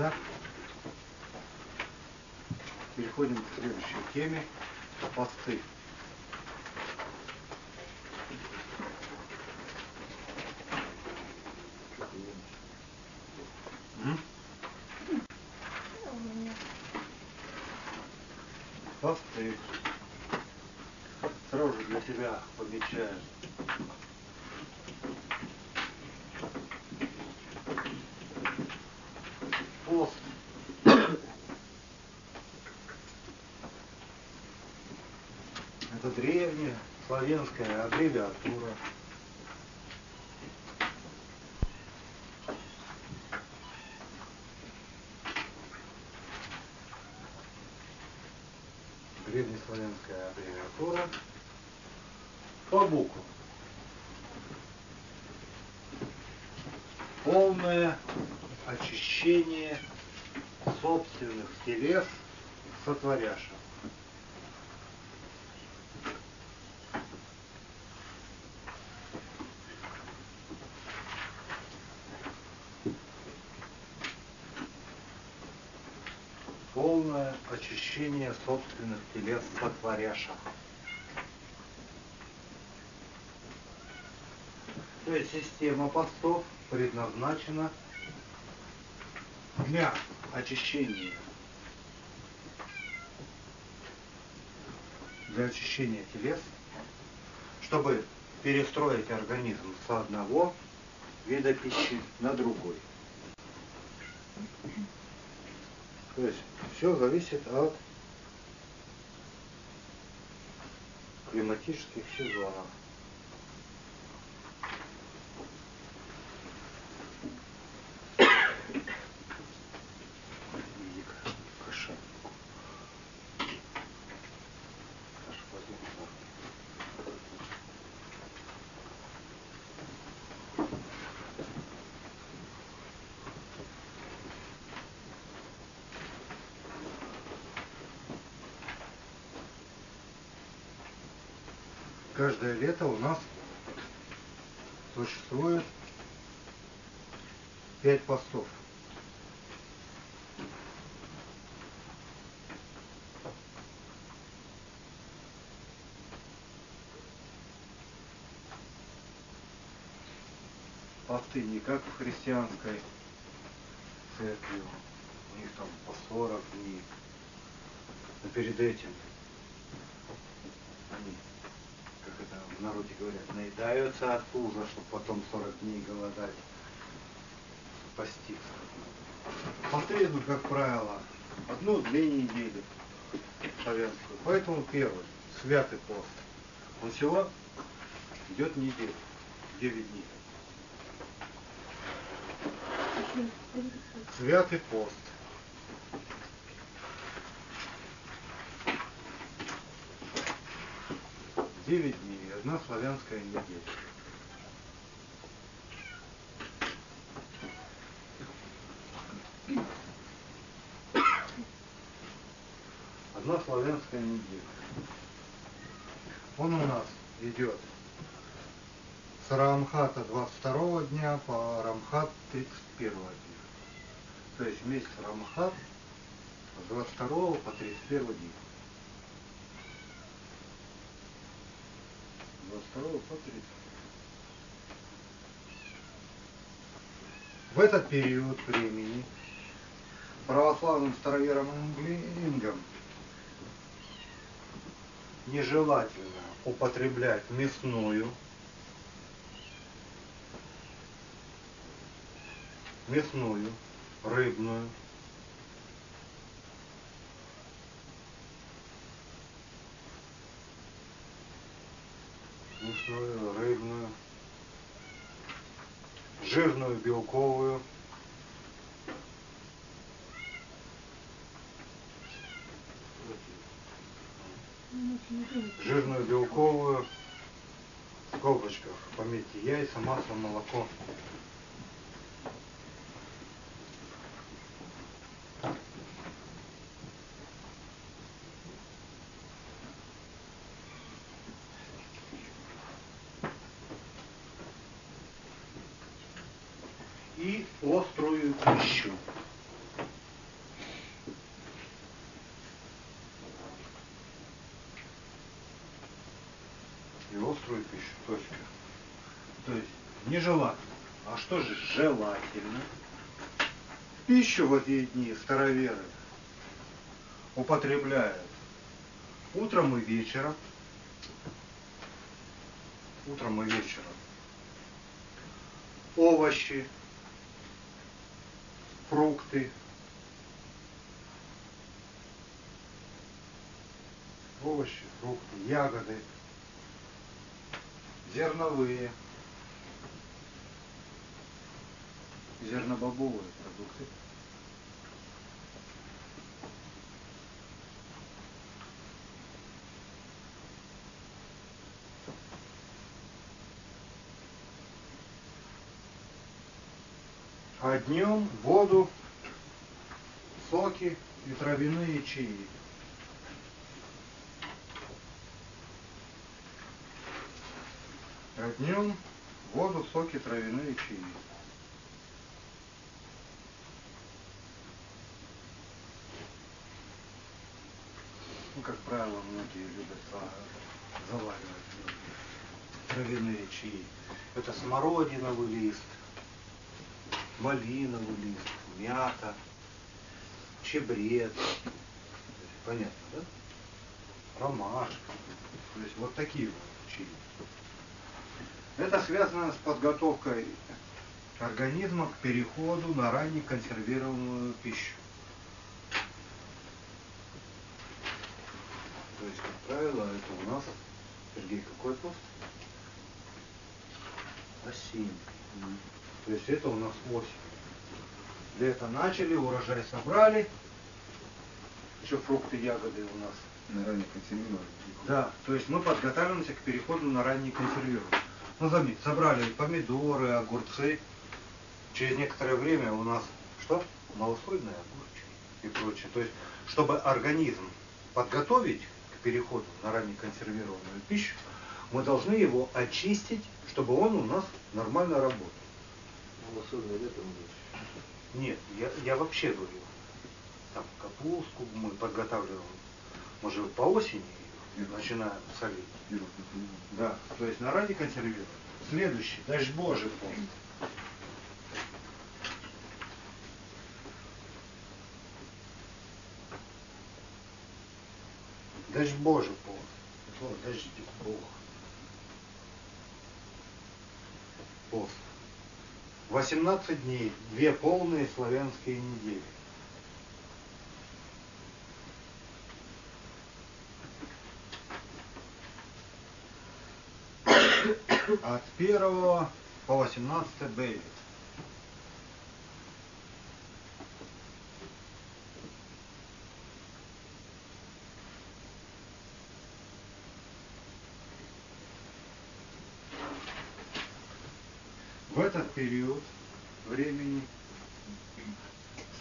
Итак, переходим к следующей теме. Посты. М? Посты. Сразу же для себя помечаем. Пост. Это древняя славянская аббревиатура. Древнеславянская аббревиатура по буквам. Полное очищение собственных телес сотворяша. Полное очищение собственных телес сотворяша. То есть система постов предназначена для очищения для очищения телес, чтобы перестроить организм с одного вида пищи на другой. То есть все зависит от климатических сезонов. Иди к каше. Кашу возьми, да. Каждое лето у нас существует пять постов. Посты не как в христианской церкви, у них там по 40 дней. Но перед этим они, как это в народе говорят, наедаются от пуза, чтобы потом 40 дней голодать, поститься. Посты идут, как правило, одну-две недели славянскую. Поэтому первый, святый пост, он всего идет неделю, 9 дней. Святый пост. Девять дней, одна славянская неделя. Одна славянская неделя. Он у нас идет с Рамхата 22 дня по Рамхат 31 дня. То есть месяц Рамхат с 22 по 31 день. 22 по 30. В этот период времени православным староверам англингам нежелательно употреблять мясную, мясную, рыбную, мясную, рыбную, жирную, белковую, жирную, белковую, в скобочках. Пометьте яйца, масло, молоко. и острую пищу. и острую пищу. Точка. То есть нежелательно. А желательно? Пищу в эти дни староверы употребляют утром и вечером. Утром и вечером. Овощи, фрукты, овощи, фрукты, ягоды, зерновые, зернобобовые продукты. А днем воду, соки и травяные чаи. А днем воду, соки, травяные чаи. Ну, как правило, многие любят за- заваривать травяные чаи. Это смородиновый лист, малиновый лист, мята, чебрец. Понятно, да? Ромашка. То есть вот такие вот чаи. Это связано с подготовкой организма к переходу на ранее консервированную пищу. То есть, как правило, это у нас, Сергей, какой пост? Осень. То есть это у нас осень. Лето начали, урожай собрали. Еще фрукты, ягоды у нас. На ранее консервированный. Да, то есть мы подготавливаемся к переходу на ранний консервирование. Ну, заметь, собрали помидоры, огурцы. Через некоторое время у нас что? Малосольные огурчики и прочее. То есть, чтобы организм подготовить переходу на ранее консервированную пищу, мы должны его очистить, чтобы он у нас нормально работал. Малосольный летом. Нет, я, я вообще говорю. Там капустку мы подготавливаем, может по осени начинаем солить. Да, то есть на ранее консервировать. Следующий, дождь Божий пост. Дождь Божий пост. Слово дождь Бог. Пост. 18 дней, две полные славянские недели. От 1 по 18 Бейвит. В этот период времени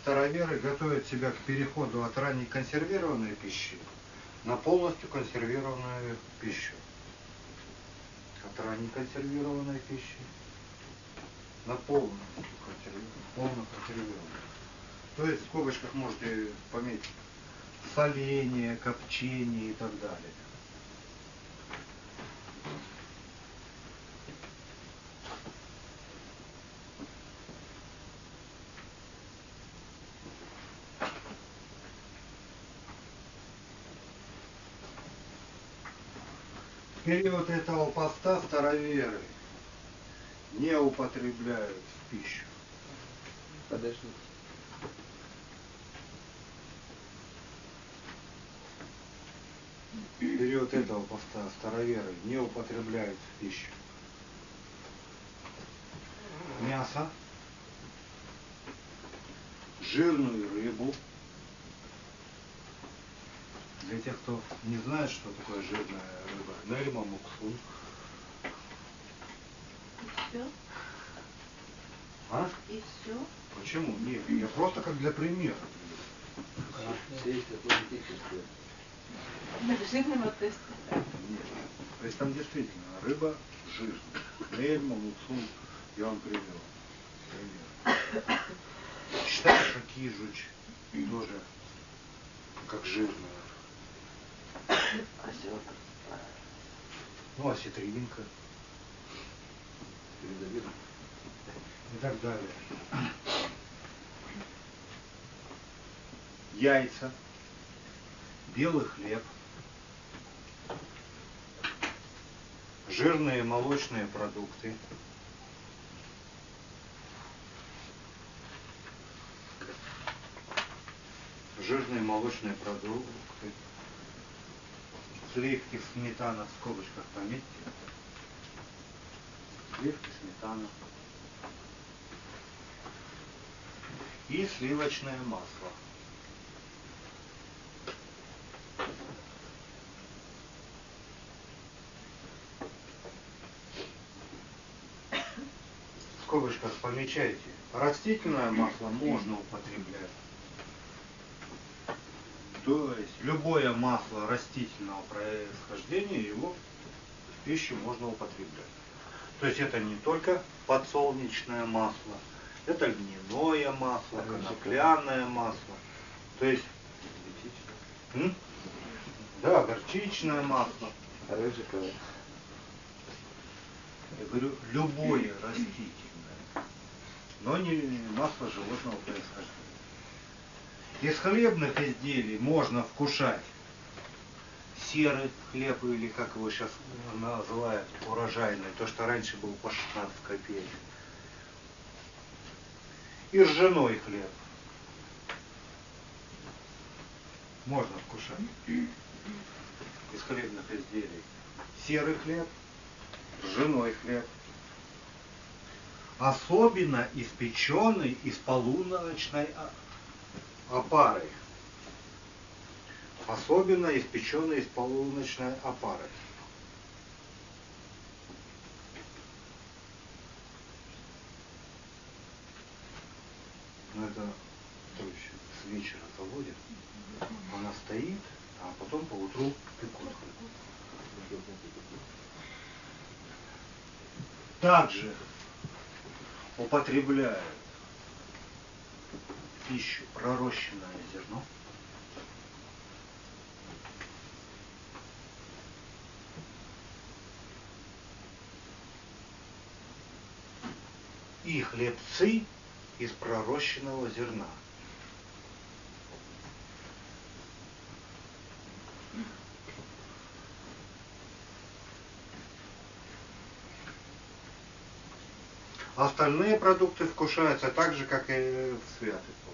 староверы готовят себя к переходу от ранней консервированной пищи на полностью консервированную пищу от ранней консервированной пищи на полную консервированную, полно консервированную. То есть в скобочках можете пометить соление, копчение и так далее. Период этого поста староверы не употребляют в пищу. Подождите. Период этого поста староверы не употребляют в пищу мясо, жирную рыбу. Для тех, кто не знает, что такое жирная рыба, нельма муксун. И все? А? И все? Почему? Нет, я просто как для примера. Для жирного теста. Нет. То есть там действительно рыба жирная. Нельма, муксун, я вам привел. Пример. Считается кижуч тоже как жирная. Ну, осетринка Перед обедом. и так далее. Яйца, белый хлеб, жирные молочные продукты, жирные молочные продукты, сливки, сметана, в скобочках пометьте, сливки, сметана и сливочное масло. В скобочках помечайте. Растительное масло можно употреблять. То есть любое масло растительного происхождения его в пищу можно употреблять. То есть это не только подсолнечное масло, это льняное масло, конопляное масло. То есть, м? да, горчичное масло. Рыжиковое. Я говорю, любое растительное, но не масло животного происхождения. Из хлебных изделий можно вкушать серый хлеб, или как его сейчас называют, урожайный, то, что раньше был по 16 копеек. И ржаной хлеб. Можно вкушать. Из хлебных изделий. Серый хлеб, ржаной хлеб. Особенно испеченный из полуночной о- опары. Особенно испеченный из полуночной опары. Ну это то есть с вечера заводят. Она стоит, а потом по утру пекут. Также употребляют пищу пророщенное зерно. И хлебцы из пророщенного зерна. Остальные продукты вкушаются так же, как и в святый пост.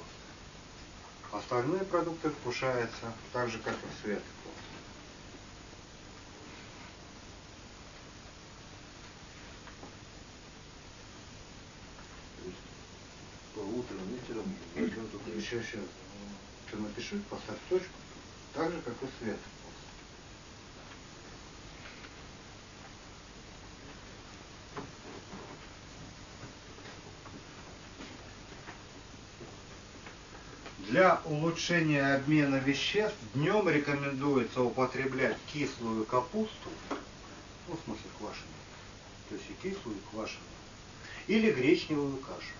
Остальные продукты вкушаются так же, как и по утром, вечером Еще, еще. Ты напиши, поставь точку. Так же, как и в Для улучшения обмена веществ днем рекомендуется употреблять кислую капусту, ну, в смысле квашеную, то есть и кислую, и квашеную, или гречневую кашу.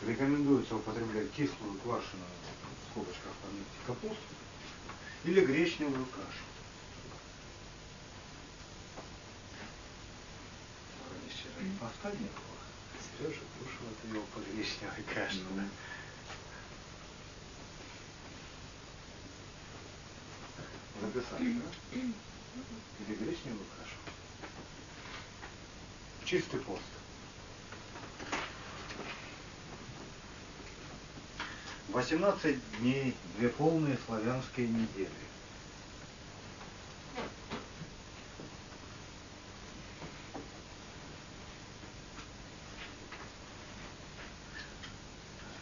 Рекомендуется употреблять кислую квашеную, в скобочках пометьте, капусту или гречневую кашу. Вчера не последний Сережа кушал это его по гречневой каше. да? Да? Или гречневую кашу. Чистый пост. Восемнадцать дней, две полные славянские недели.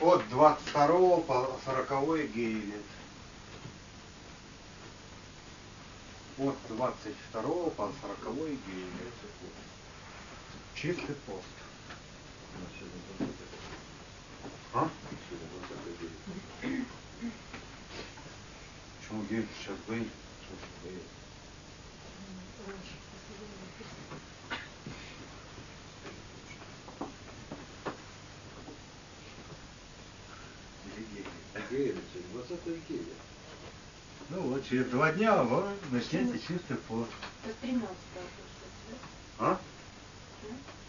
От 22 по 40 гейлет. От 22 по 40 гейлет. Чистый пост. У нас сегодня 25. А? Сегодня 29. Почему гейлет сейчас гейлет? Гелий, через 20 гелий. Ну вот, через два дня вы начнете чистый пост. До 13 получается, А?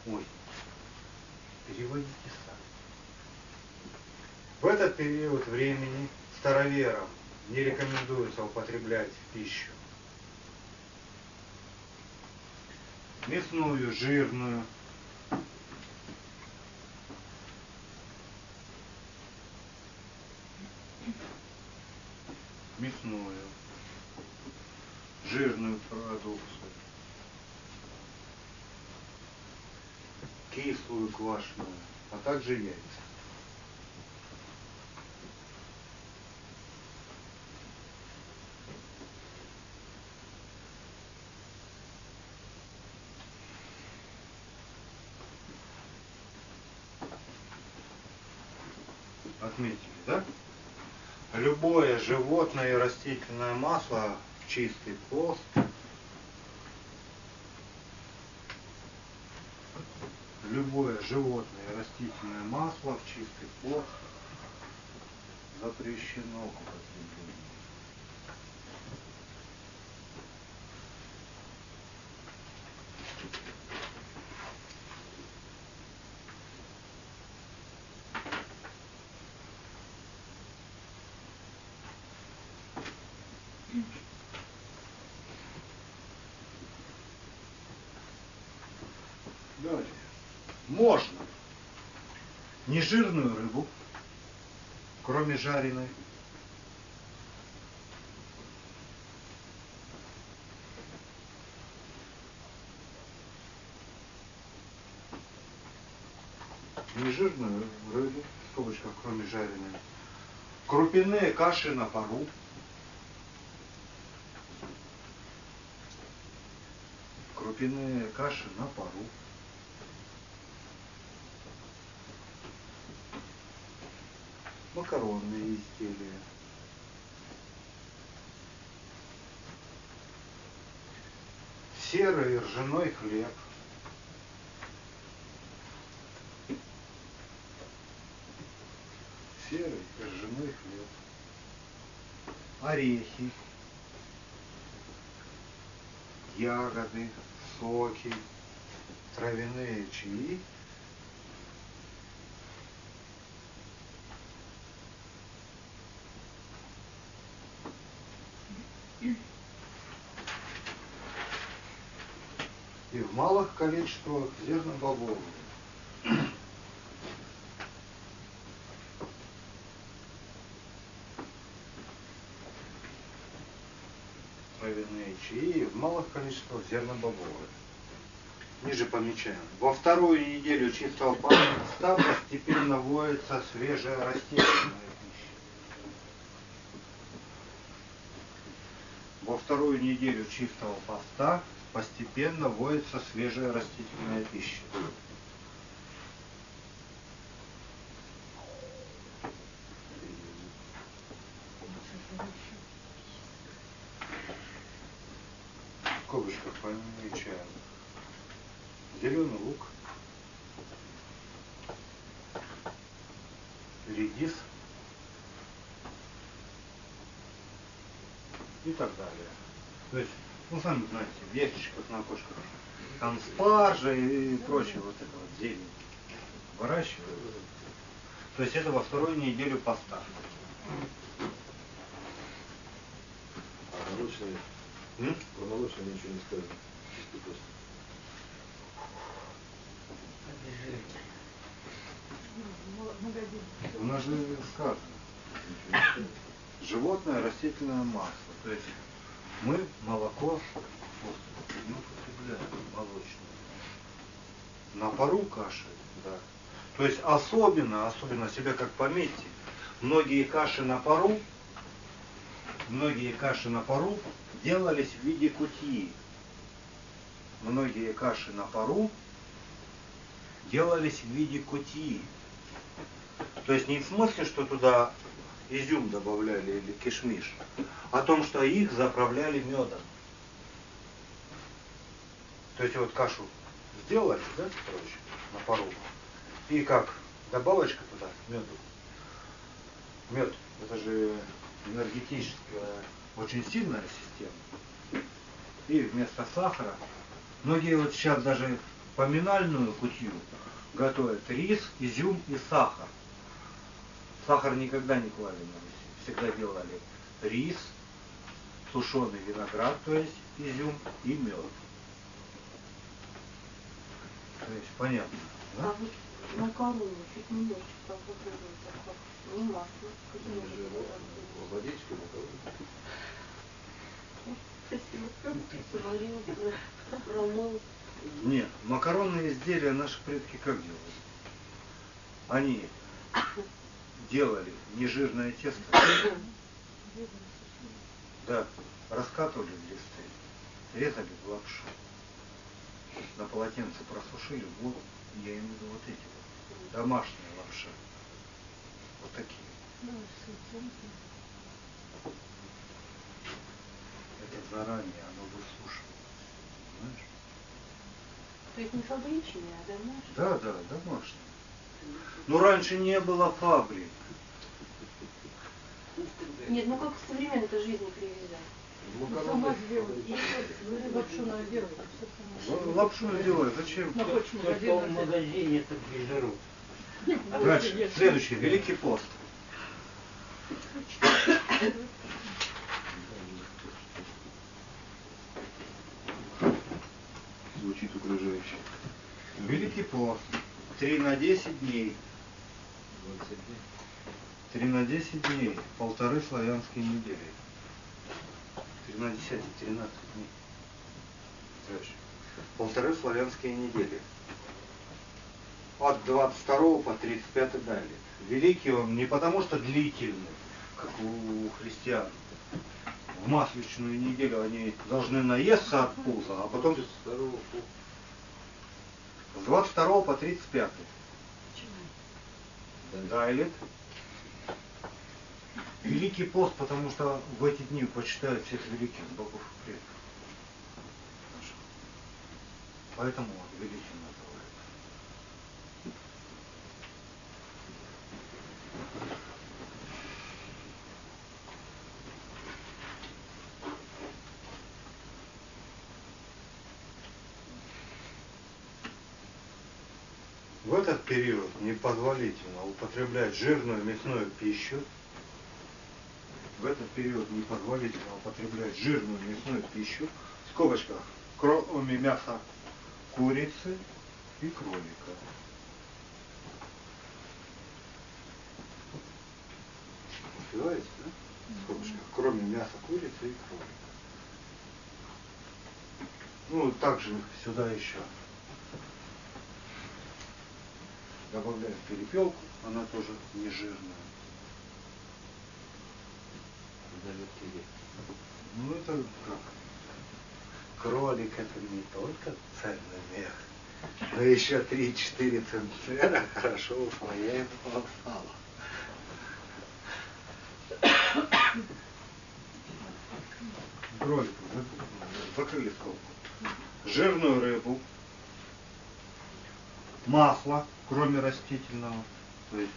Ой, переводите сами. В этот период времени староверам не рекомендуется употреблять пищу. Мясную, жирную, мясную, жирную продукцию, кислую, квашеную, а также яйца. Отметили, да? Любое животное и растительное масло в чистый пост любое животное растительное масло в чистый пост запрещено к употреблению. Далее. Можно. Нежирную рыбу, кроме жареной, нежирную рыбу, в скобочках, кроме жареной, крупяные каши на пару, крупяные каши на пару, макаронные изделия, серый ржаной хлеб, серый ржаной хлеб, орехи, ягоды, соки, травяные чаи и в малых количествах зернобобовые. Травяные чаи в малых количествах зернобобовые. Ниже помечаем. Во вторую неделю чистого поста постепенно вводится свежая растительная пища. Во вторую неделю чистого поста постепенно вводится свежая растительная пища. В скобочках помечаем. Зеленый лук, редис и так далее. То есть, ну сами знаете, в ящичках на окошках конспаржа и прочее вот это вот зелень выращивают. То есть это во вторую неделю поста. А молочные, М? про молочные ничего не сказано. В магазине. У нас же сказано. Животное, растительное масло. То есть мы молоко Господи, не употребляем молочное. Каши, да. То есть особенно, особенно себе как пометьте, многие каши на пару, многие каши на пару делались в виде кутии. Многие каши на пару делались в виде кутии. То есть не в смысле, что туда изюм добавляли или кишмиш, а о том, что их заправляли медом. То есть вот кашу сделали, да, короче, на пару. И как добавочка туда, меду. Мед это же энергетическая очень сильная система. И вместо сахара многие вот сейчас даже поминальную кутью готовят рис, изюм и сахар. Сахар никогда не клали на. Всегда делали рис, сушеный виноград, то есть изюм и мед. То есть понятно. А Да? вот макароны чуть немножечко попробуйте, как не масло. Водичкой макароны. Нет, макаронные изделия наши предки как делали? Они делали нежирное тесто, да, раскатывали в листы, резали в лапшу, на полотенце просушили, вот, я в виду вот эти вот, домашняя лапша, вот такие. Это заранее оно высушивалось, понимаешь? То есть не фабричные, а домашние? Да, да, домашние. Но раньше не было фабрик. Нет, ну как к современной жизни привязать? Макароны. Лапшу наделать, все само. Л- Лапшу делают, зачем? На почту Только в магазин. магазине это берут. Дальше, следующий, Великий пост. Звучит угрожающе. Великий пост. Три на десять дней. 20 дней. Три на десять дней. Полторы славянские недели. Три на десять, тринадцать дней. Дальше. Полторы славянские недели. От 22 по 35 далее. Великий он не потому что длительный, как у христиан. В масличную неделю они должны наесться от пуза, а потом Второго по с 22 по 35. Дайлет. Великий пост, потому что в эти дни почитают всех великих богов и предков. Поэтому он великим называют. В этот период непозволительно употреблять жирную мясную пищу. В этот период непозволительно употреблять жирную мясную пищу. В скобочках, кроме мяса курицы и кролика. Успеваете, да? В скобочках, кроме мяса курицы и кролика. Ну, также сюда еще добавляем перепелку, она тоже не жирная. Тебе. Ну это как? Кролик это не только ценный мех, но еще 3-4 центнера хорошо усвояемого сала. Кролик, закрыли скобку. Жирную рыбу, масло, кроме растительного. То есть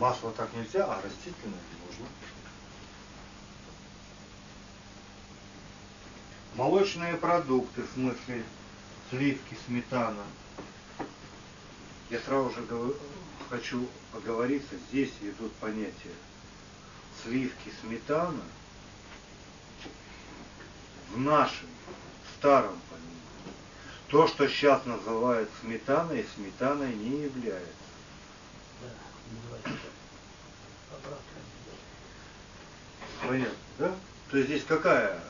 масло так нельзя, а растительное можно. Молочные продукты, в смысле сливки, сметана. Я сразу же говорю- хочу оговориться, здесь идут понятия сливки, сметана в нашем старом понимании. То, что сейчас называют сметаной, сметаной не является. Да, Понятно, да? То есть здесь какая?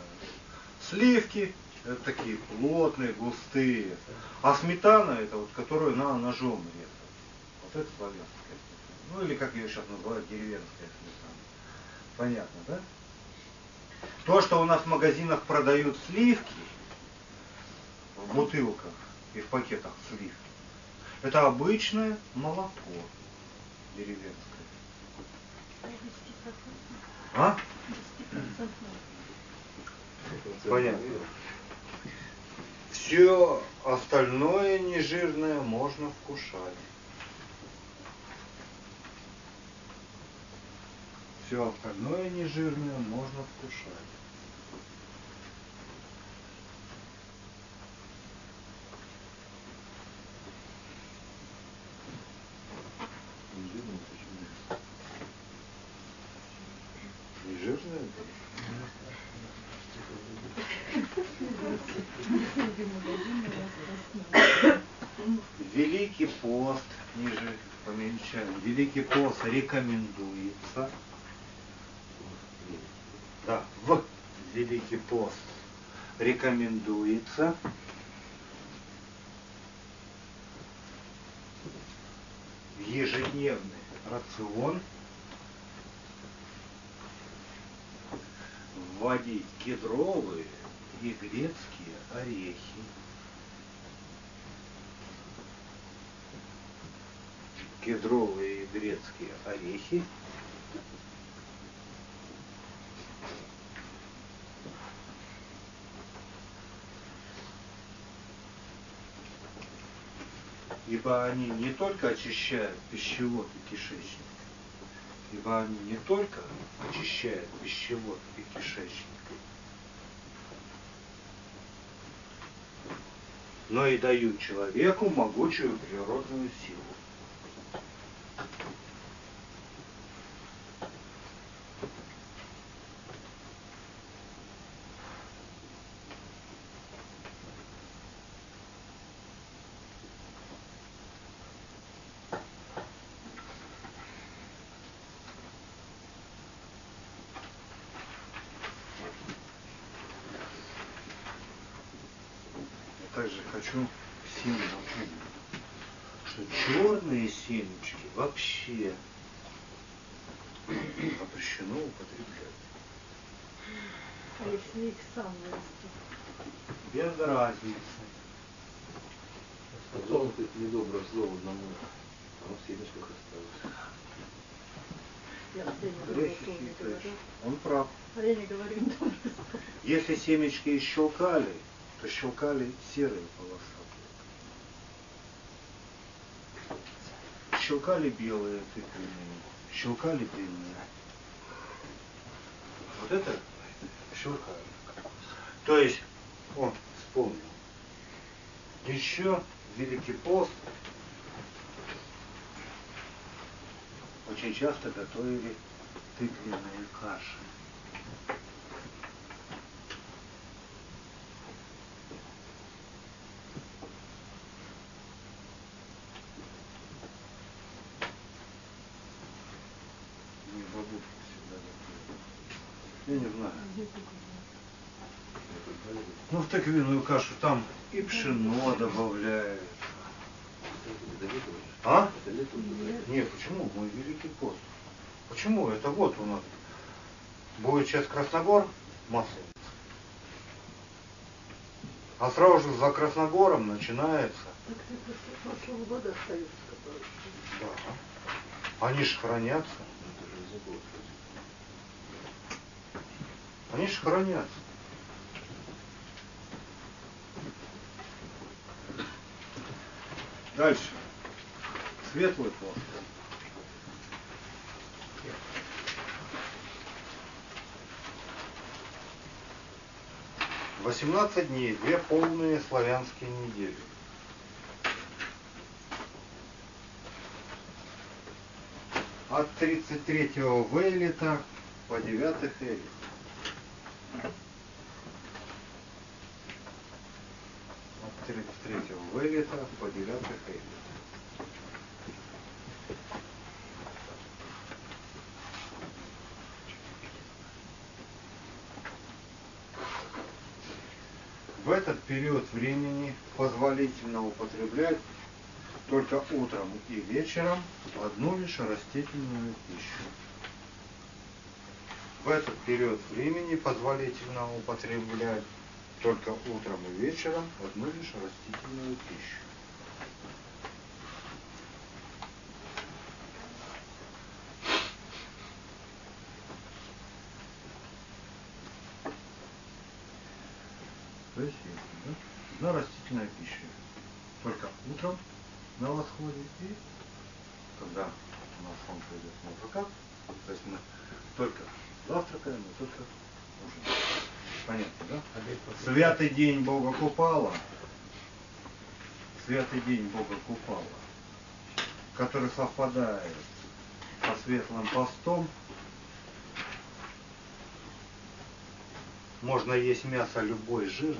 Сливки, это такие плотные, густые. А сметана это вот, которую на ножом резать. Вот это славянская сметана. Ну или как ее сейчас называют, деревенская сметана. Понятно, да? То, что у нас в магазинах продают сливки, в бутылках и в пакетах сливки, это обычное молоко деревенское. А? Понятно. Все остальное нежирное можно вкушать. Все остальное нежирное можно вкушать. Великий пост рекомендуется. Да, в Великий пост рекомендуется в ежедневный рацион вводить кедровые и грецкие орехи. Кедровые и грецкие орехи ибо они не только очищают пищевод и кишечник, ибо они не только очищают пищевод и кишечник, но и дают человеку могучую природную силу. Также хочу всем напомнить, что черные семечки вообще запрещено употреблять. А если их сам вырастет? Без разницы. Сказал ты недоброе слово одному, а он в семечках осталось. Я говорю. Он прав. А я не говорю не доброе слово. Если семечки щелкали, то щелкали серые полосатые. Щелкали белые тыквенные, щелкали длинные. Вот это щелкали. То есть, он вспомнил. Еще Великий пост очень часто готовили тыквенные каши. Мне бабушка всегда готовила. Я не знаю. Ну, тыквенную кашу там и пшено добавляют. Это лето уже. А? Нет, почему? Мой Великий пост. Почему? Это вот у нас. Будет сейчас Красногор, Масленица. А сразу же за Красногором начинается. Года остаются. Да. Они же хранятся. Они же хранятся. Дальше. Светлый пост. Восемнадцать дней, две полные славянские недели. От 33-го Вейлита по 9 Элит. От 33-го Вейлита по 9 Элит. В этот период времени позволительно употреблять только утром и вечером одну лишь растительную пищу. В этот период времени позволительно употреблять только утром и вечером одну лишь растительную пищу. То есть, да? Одна растительная пища. Только утром на восходе и когда у нас солнце идет на закат, То есть мы только завтракаем и только ужинаем. Понятно, да? Святый день Бога Купала, святый день Бога Купала, который совпадает со светлым постом, можно есть мясо любой жирности,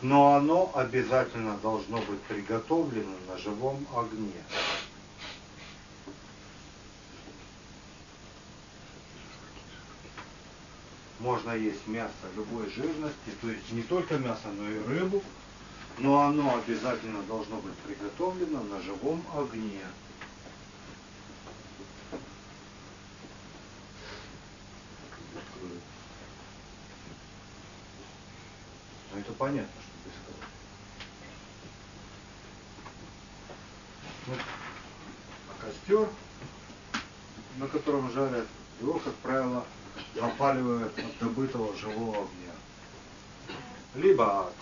но оно обязательно должно быть приготовлено на живом огне. Можно есть мясо любой жирности, то есть не только мясо, но и рыбу, но оно обязательно должно быть приготовлено на живом огне. Ну это понятно, что без крови. Вот. А костер, на котором жарят, его, как правило, запаливают от добытого живого огня. Либо от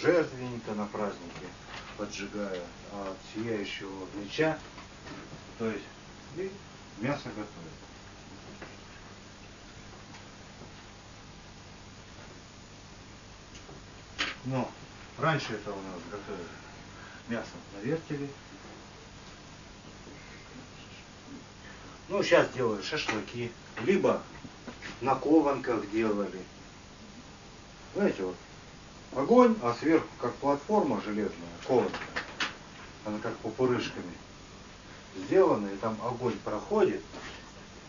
жертвенника на празднике поджигая, а от сияющего меча, то есть и мясо готовят. Но раньше это у нас готовили мясо на вертеле. Ну, сейчас делают шашлыки. Либо на кованках делали. Знаете, вот огонь, а сверху как платформа железная, кованка. Она как пупырышками сделана, и там огонь проходит.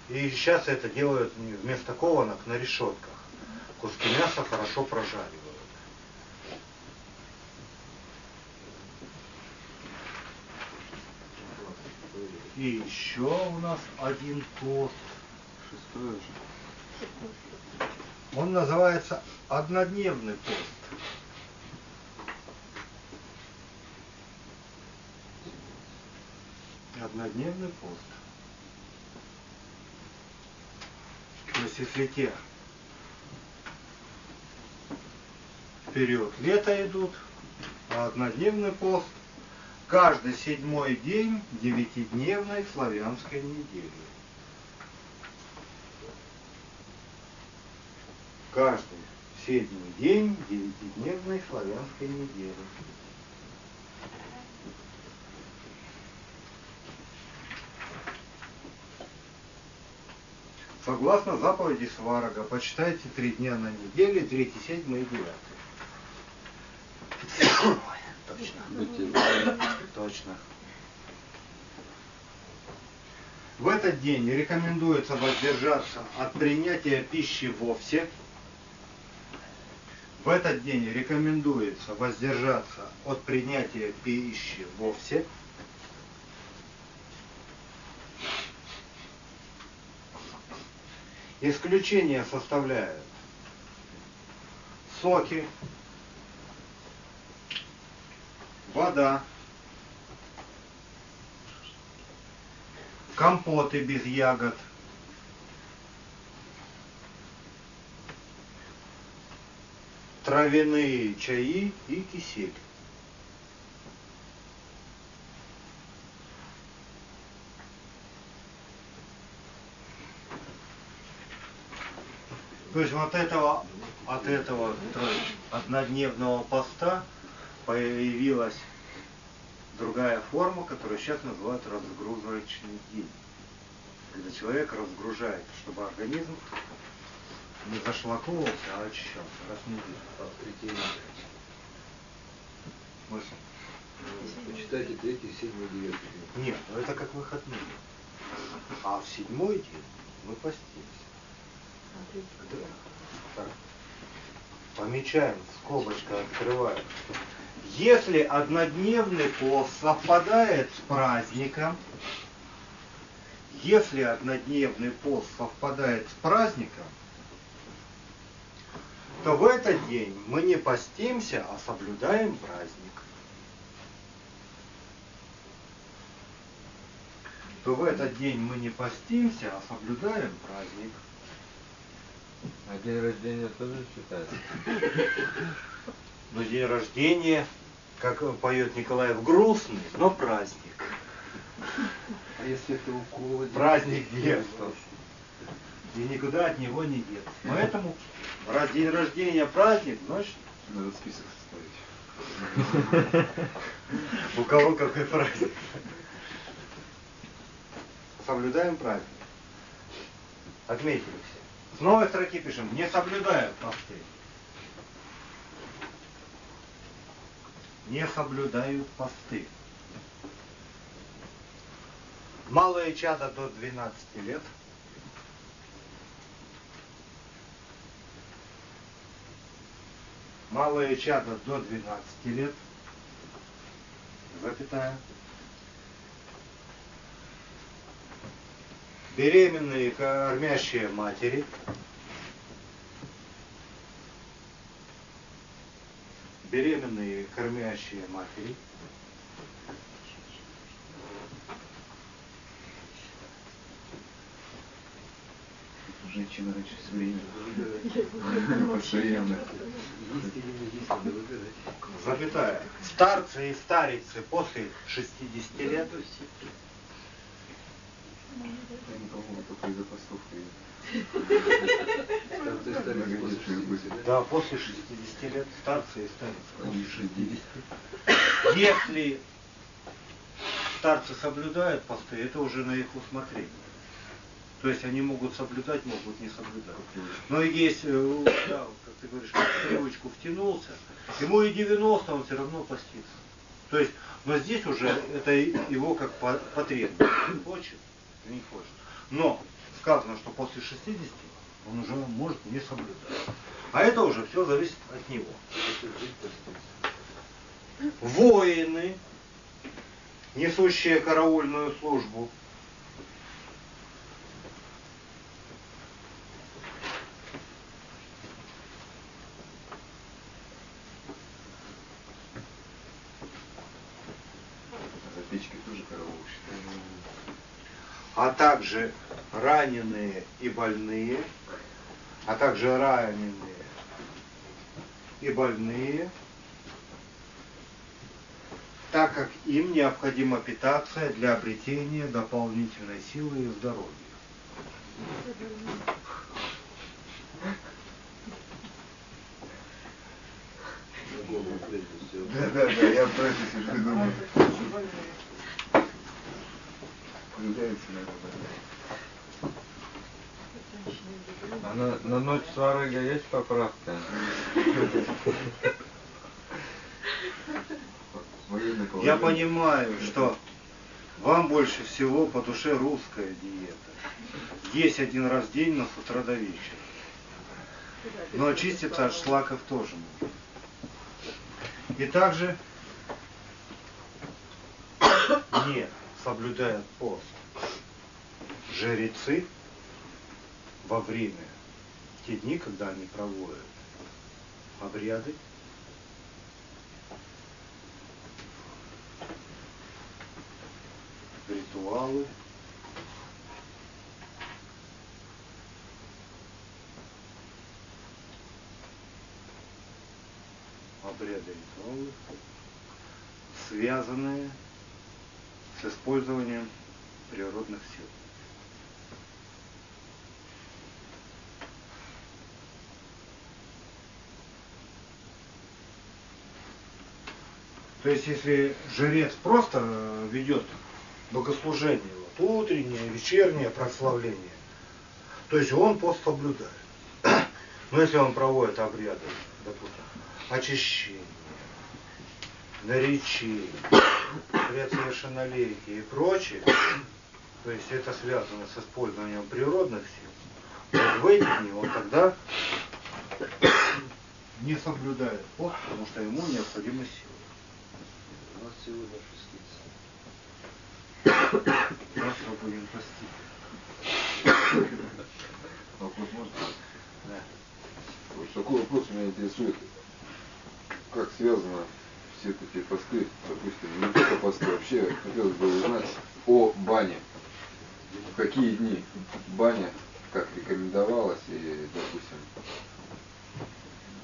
И сейчас это делают вместо кованок на решетках. Куски мяса хорошо прожаривают. И еще у нас один пост. Шестое же. Он называется однодневный пост. Однодневный пост. То есть если те вперед лето идут, а однодневный пост каждый седьмой день девятидневной славянской недели. Каждый седьмой день девятидневной славянской недели. Согласно заповеди Сварога, почитайте три дня на неделе, третий, седьмой и девятый. Точно. Точно. В этот день рекомендуется воздержаться от принятия пищи вовсе. В этот день рекомендуется воздержаться от принятия пищи вовсе. Исключение составляют соки, вода, компоты без ягод, травяные чаи и кисель. То есть вот этого, от этого однодневного поста появилась другая форма, которую сейчас называют разгрузочный день. Когда человек разгружает, чтобы организм не зашлаковывался, а очищался раз в неделю. Воскресенье. Мысль? Почитайте третий, седьмой, девятый. день. Нет, ну это как выходные. А в седьмой день мы постимся. Так. Помечаем, скобочка открываем. Если однодневный пост совпадает с праздником, если однодневный пост совпадает с праздником, то в этот день мы не постимся, а соблюдаем праздник. То в этот день мы не постимся, а соблюдаем праздник. А день рождения тоже считается? Но день рождения, как поет Николаев, грустный, но праздник. А если это укол? праздник детства. И никуда от него не деться. Поэтому раз день рождения праздник, значит, Надо список составить. у кого какой праздник. Соблюдаем праздник. Отметили все. С новой строки пишем, не соблюдаю посты. Не соблюдают посты. Малые чада до 12 лет. Малые чада до 12 лет. Запятая. Беременные кормящие матери. Беременные кормящие матери. Женщина раньше. Постоянно. Не есть, надо выбирать. Запятая. Старцы и старицы после 60 лет. Старцы и старицы после 60, да? После 60 лет старцы и старицы. Они 60. Если старцы соблюдают посты, это уже на их усмотрение. То есть они могут соблюдать, могут не соблюдать. Но есть, э, да, вот как ты говоришь, как в привычку втянулся, ему и 90, он все равно постится. То есть, но здесь уже это его как по- потребность. Хочет или не хочет. Но сказано, что после 60 он уже может не соблюдать. А это уже все зависит от него. Воины, несущие караульную службу, За печкой тоже корову считают. А также раненые и больные, а также раненые и больные, так как им необходимо питаться для обретения дополнительной силы и здоровья. Прежде всего. Да, да, да, я про это себе думаю. Появляется, наверное. А на, на ночь сварога есть поправка? Я понимаю, что вам больше всего по душе русская диета. Есть один раз в день, но с утра до вечера. Но очиститься от шлаков тоже можно. И также не соблюдают пост жрецы во время, в те дни, когда они проводят обряды, ритуалы, обряды ритуалы, связанные с использованием природных сил. То есть, если жрец просто э, ведет богослужение, вот, утреннее, вечернее прославление, то есть он пост соблюдает. Но если он проводит обряды, допустим, очищения, наречения, предсовершеннолетия и прочее, то есть это связано с использованием природных сил, вот в эти дни он тогда не соблюдает пост, потому что ему необходимы силы. У нас сегодня 60. Завтра будем постить. Вопрос можно? Да. Вот такой вопрос меня интересует. Как связано все эти посты, допустим, не только посты, вообще хотелось бы узнать о бане. В какие дни баня, как рекомендовалась и, допустим,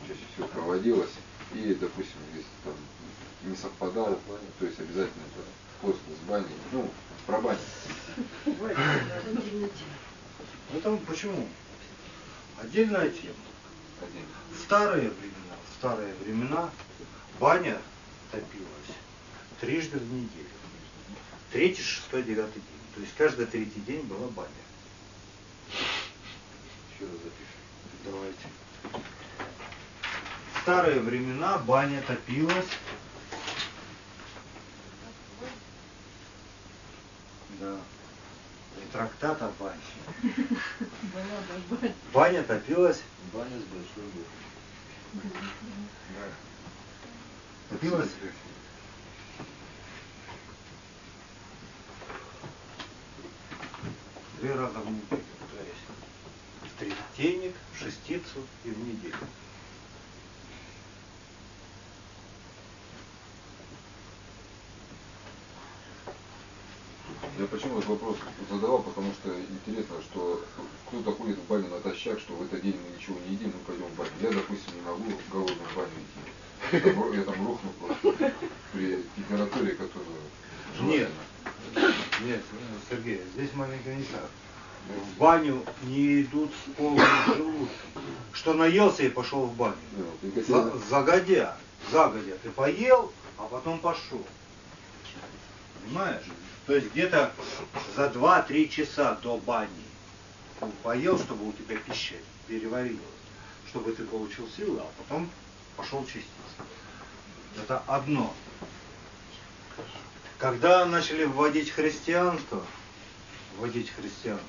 чаще всего проводилась. И, допустим, если там не совпадало, то есть обязательно это пост с баней. Ну, про баню. Потому почему? Отдельная тема. В старые времена, в старые времена баня топилась трижды в неделю. Третий, шестой, девятый день. То есть каждый третий день была баня. Еще раз запишем. Давайте. В старые времена баня топилась. Да. И трактат о бане. Баня топилась. Баня с большой буквы. Топилась три раза в неделю. То есть в третейник, в шестицу и в неделю. Я почему этот вопрос задавал, потому что интересно, что кто-то ходит в баню натощак, что в этот день мы ничего не едим, мы пойдем в баню. Я, допустим, не могу голодным в баню идти. Я там, я там рухну просто при температуре, которая Нет. желательно. Нет, Сергей, здесь маленькая не так. В баню не идут с полным желудком. Что наелся и пошел в баню. За- загодя, загодя. Ты поел, а потом пошел. Понимаешь? То есть где-то за 2-3 часа до бани поел, чтобы у тебя пища переварилась, чтобы ты получил силы, а потом пошел чиститься. Это одно. Когда начали вводить христианство, вводить христианство,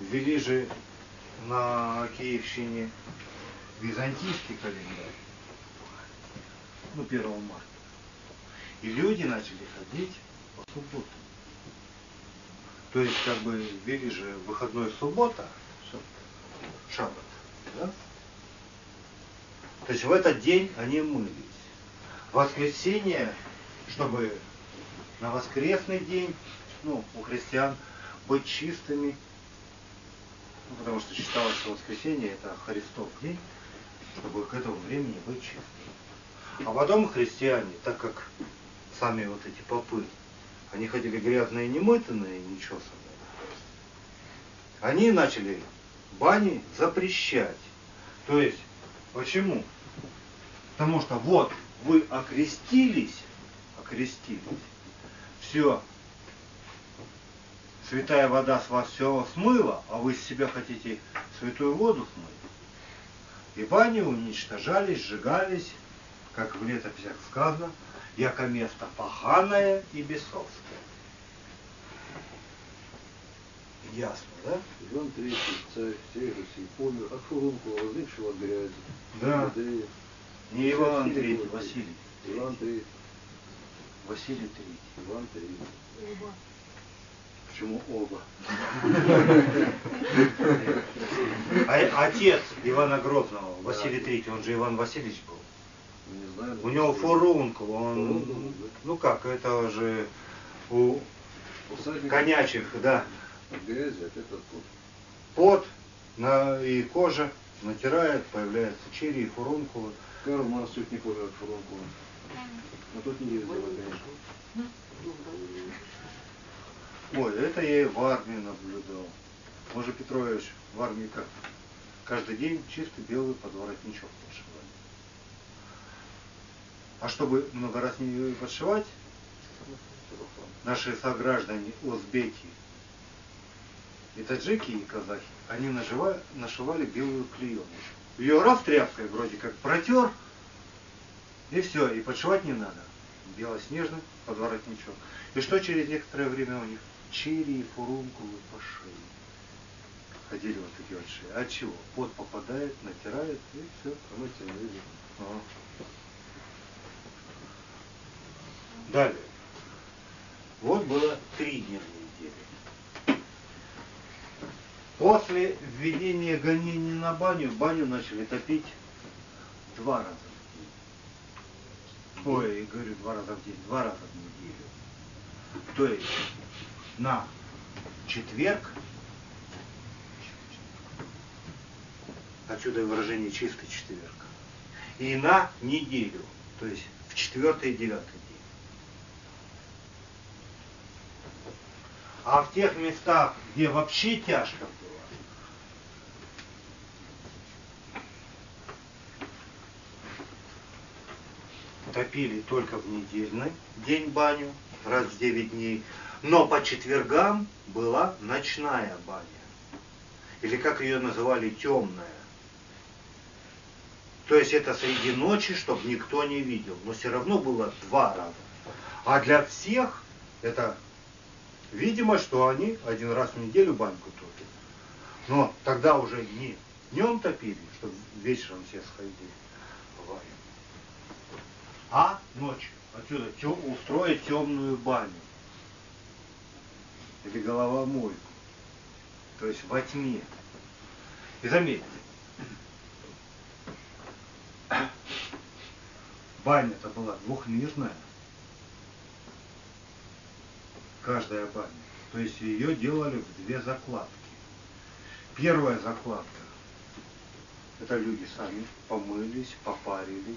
ввели же на Киевщине византийский календарь, ну, 1 марта. И люди начали ходить по субботам. То есть, как бы, ввели же выходной суббота, шаббат, да? То есть в этот день они мылись. Воскресенье, чтобы на воскресный день, ну, у христиан, быть чистыми, ну, потому что считалось, что воскресенье это Христов день, чтобы к этому времени быть чистым. А потом христиане, так как сами вот эти попы, они ходили грязные, немытанные, нечесанные, они начали бани запрещать. То есть, почему? Потому что вот вы окрестились, окрестились, все, святая вода с вас все смыла, а вы с себя хотите святую воду смыть. И бани уничтожались, сжигались, как в летописях сказано, яко место поганое и бесовское. Ясно, да? Иван Третий, царь, всей Руси, помер от фурункула, возникшего грязи. Да. Андрея. Не Иван Василий Третий, Василий. Иван Третий. Василий Третий. Иван Третий. Оба. Почему оба? А отец Ивана Грозного, Василий Третий, он же Иван Васильевич был. Не знаю. У него фурункул, он, Фурункул, да. ну как, это же у Усадник конячих, да, от грязи, от этого тут. пот на, и кожа натирает, появляются черри и фурункулы. Карл Марс чуть не помер от фурункула. Но тут не ездил, конечно. Ой, это я и в армии наблюдал. Может, Петрович, в армии как? Каждый день чистый белый подворотничок подшивали. А чтобы много раз не подшивать, наши сограждане, узбеки, и таджики, и казахи, они нажива- нашивали белую клеенку. Ее раз тряпкой вроде как протер, и все, и подшивать не надо. Белоснежный подворотничок. И что через некоторое время у них? Чири и фурункулы по шее. Ходили вот такие вот шеи. А чего? Пот попадает, натирает, и все. Не видел. Далее. Вот было три дня в. После введения гонений на баню, баню начали топить два раза в день. Ой, говорю, два раза в день, два раза в неделю. То есть на четверг, отсюда и выражение чистый четверг, и на неделю, то есть в четвертый и девятый А в тех местах, где вообще тяжко было, топили только в недельный день баню, раз в 9 дней, но по четвергам была ночная баня, или как ее называли, темная. То есть это среди ночи, чтобы никто не видел, но все равно было два раза. А для всех это видимо, что они один раз в неделю баньку топят. Но тогда уже не днем топили, чтобы вечером все сходили в баню. А ночью. Отсюда тем, устроить темную баню. Или головомойку. То есть во тьме. И заметьте, баня-то была двухмирная. Каждая баня. То есть ее делали в две закладки. Первая закладка. Это люди сами помылись, попарились,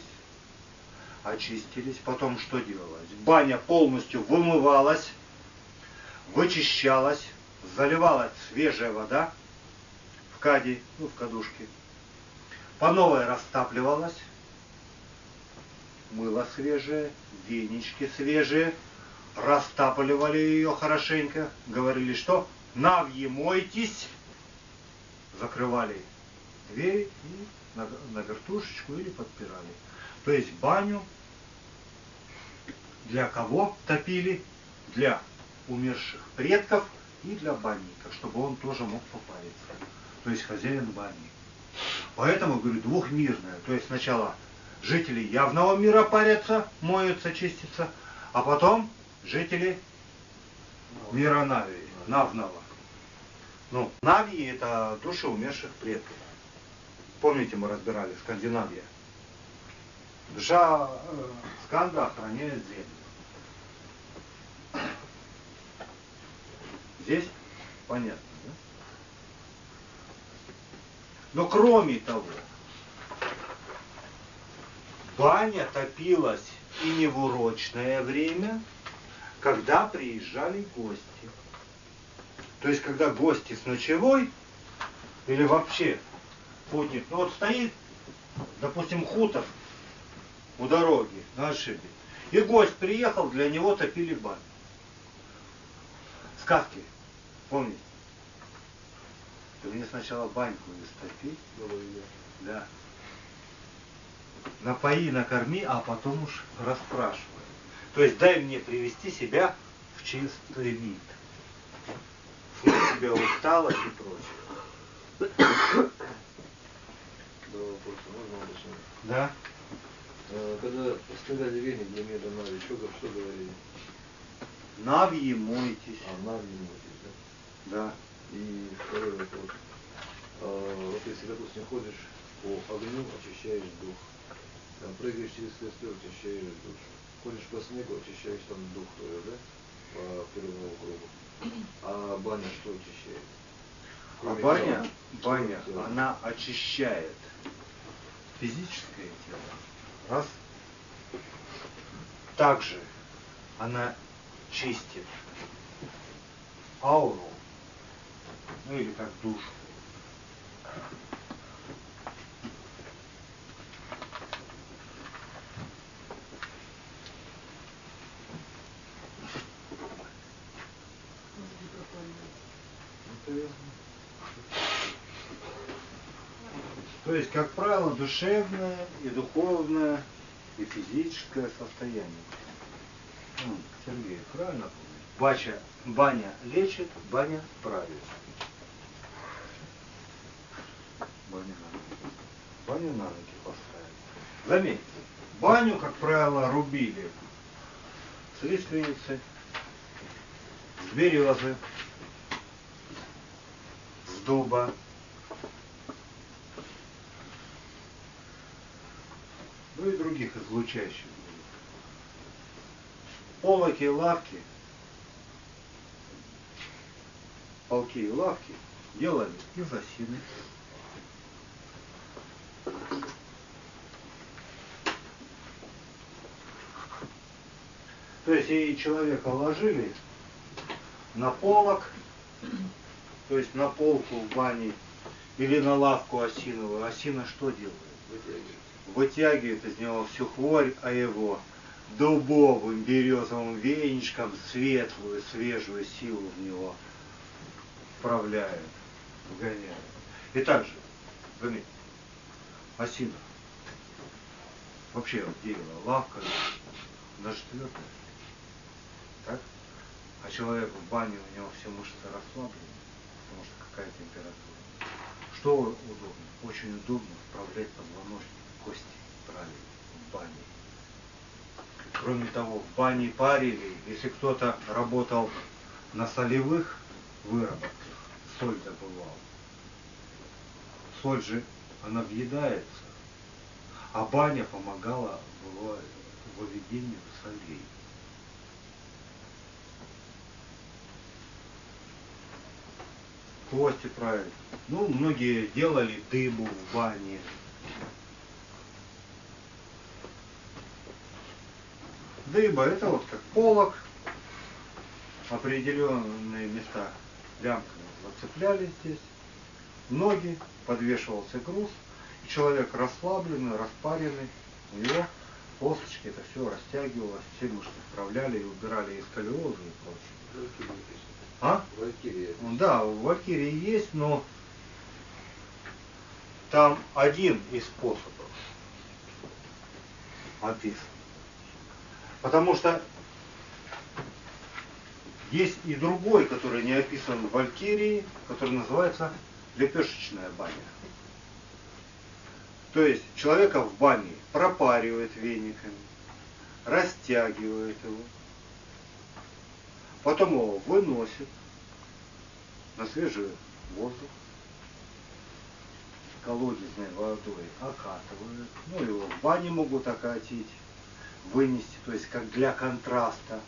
очистились. Потом что делалось? Баня полностью вымывалась, вычищалась, заливалась свежая вода в каде, ну в кадушке. По новой растапливалась, мыло свежее, венички свежие, растапливали ее хорошенько, говорили, что навьи мойтесь, закрывали двери и на, на вертушечку или подпирали. То есть баню для кого топили? Для умерших предков и для банника, чтобы он тоже мог попариться. То есть хозяин бани. Поэтому, говорю, двухмирная. То есть сначала жители явного мира парятся, моются, чистятся, а потом жители мира Нави, Навного. Ну, Нави это души умерших предков. Помните, мы разбирали Скандинавия. Душа э, Сканда охраняет землю. Здесь понятно, да? Но кроме того, баня топилась и не в урочное время, когда приезжали гости. То есть, когда гости с ночевой, или вообще путник, ну вот стоит, допустим, хутор у дороги на ошибе, и гость приехал, для него топили баню. Сказки, помните? Ты мне сначала баньку истопи, да. Напои, накорми, а потом уж расспрашивай. То есть дай мне привести себя в чистый вид. Смыть себе усталость и прочее. Два вопроса, можно уточнить? Да? Э, Когда оставляли веник для меда Нави, что, что говорили? Навьи мойтесь. А, не мотив, да? Да. И второй вопрос. А, вот если, допустим, ходишь по огню, очищаешь дух. Там прыгаешь через костер, очищаешь душу. Ходишь по снегу, очищаешь там дух твой, да? По первому кругу. А баня что очищает? А баня, тела. баня, она очищает физическое тело. Раз. Также она чистит ауру, ну или как душу. То есть, как правило, душевное и духовное и физическое состояние. Сергей, правильно помню? Бача, баня лечит, баня правит. Баня на ноги. Баню на ноги поставить. Заметьте, баню, как правило, рубили с лиственницы, с березы, с дуба. Ну и других излучающих. Полоки и лавки, полки и лавки делали из осины. То есть и человека ложили на полок, то есть на полку в бане или на лавку осиновую. Осина что делает? Вытягивает. Вытягивает из него всю хворь, а его дубовым березовым веничком светлую, свежую силу в него вправляет, вгоняет. И также, заметьте, осина. Вообще дерево, лавка, даже твердое. Так? А человек в бане, у него все мышцы расслаблены, потому что какая температура. Что удобно? Очень удобно вправлять позвоночник, кости правильно в бане. Кроме того, в бане парили, если кто-то работал на солевых выработках, соль добывал. Соль же, она въедается, а баня помогала в выведению солей. Кости правильно. Ну, многие делали дыбу в бане. Дыба это вот как полок, определенные места лямками зацеплялись здесь, ноги, подвешивался груз, и человек расслабленный, распаренный, у него косточки, это все растягивалось, все мышцы вправляли и убирали из сколиоза и прочее. А? Валькирия. Да, в Валькирии есть, но там один из способов описан. Потому что есть и другой, который не описан в Валькирии, который называется лепешечная баня. То есть человека в бане пропаривает вениками, растягивает его, потом его выносит на свежий воздух, колодезной водой окатывают, ну его в бане могут окатить, вынести, то есть как для контраста,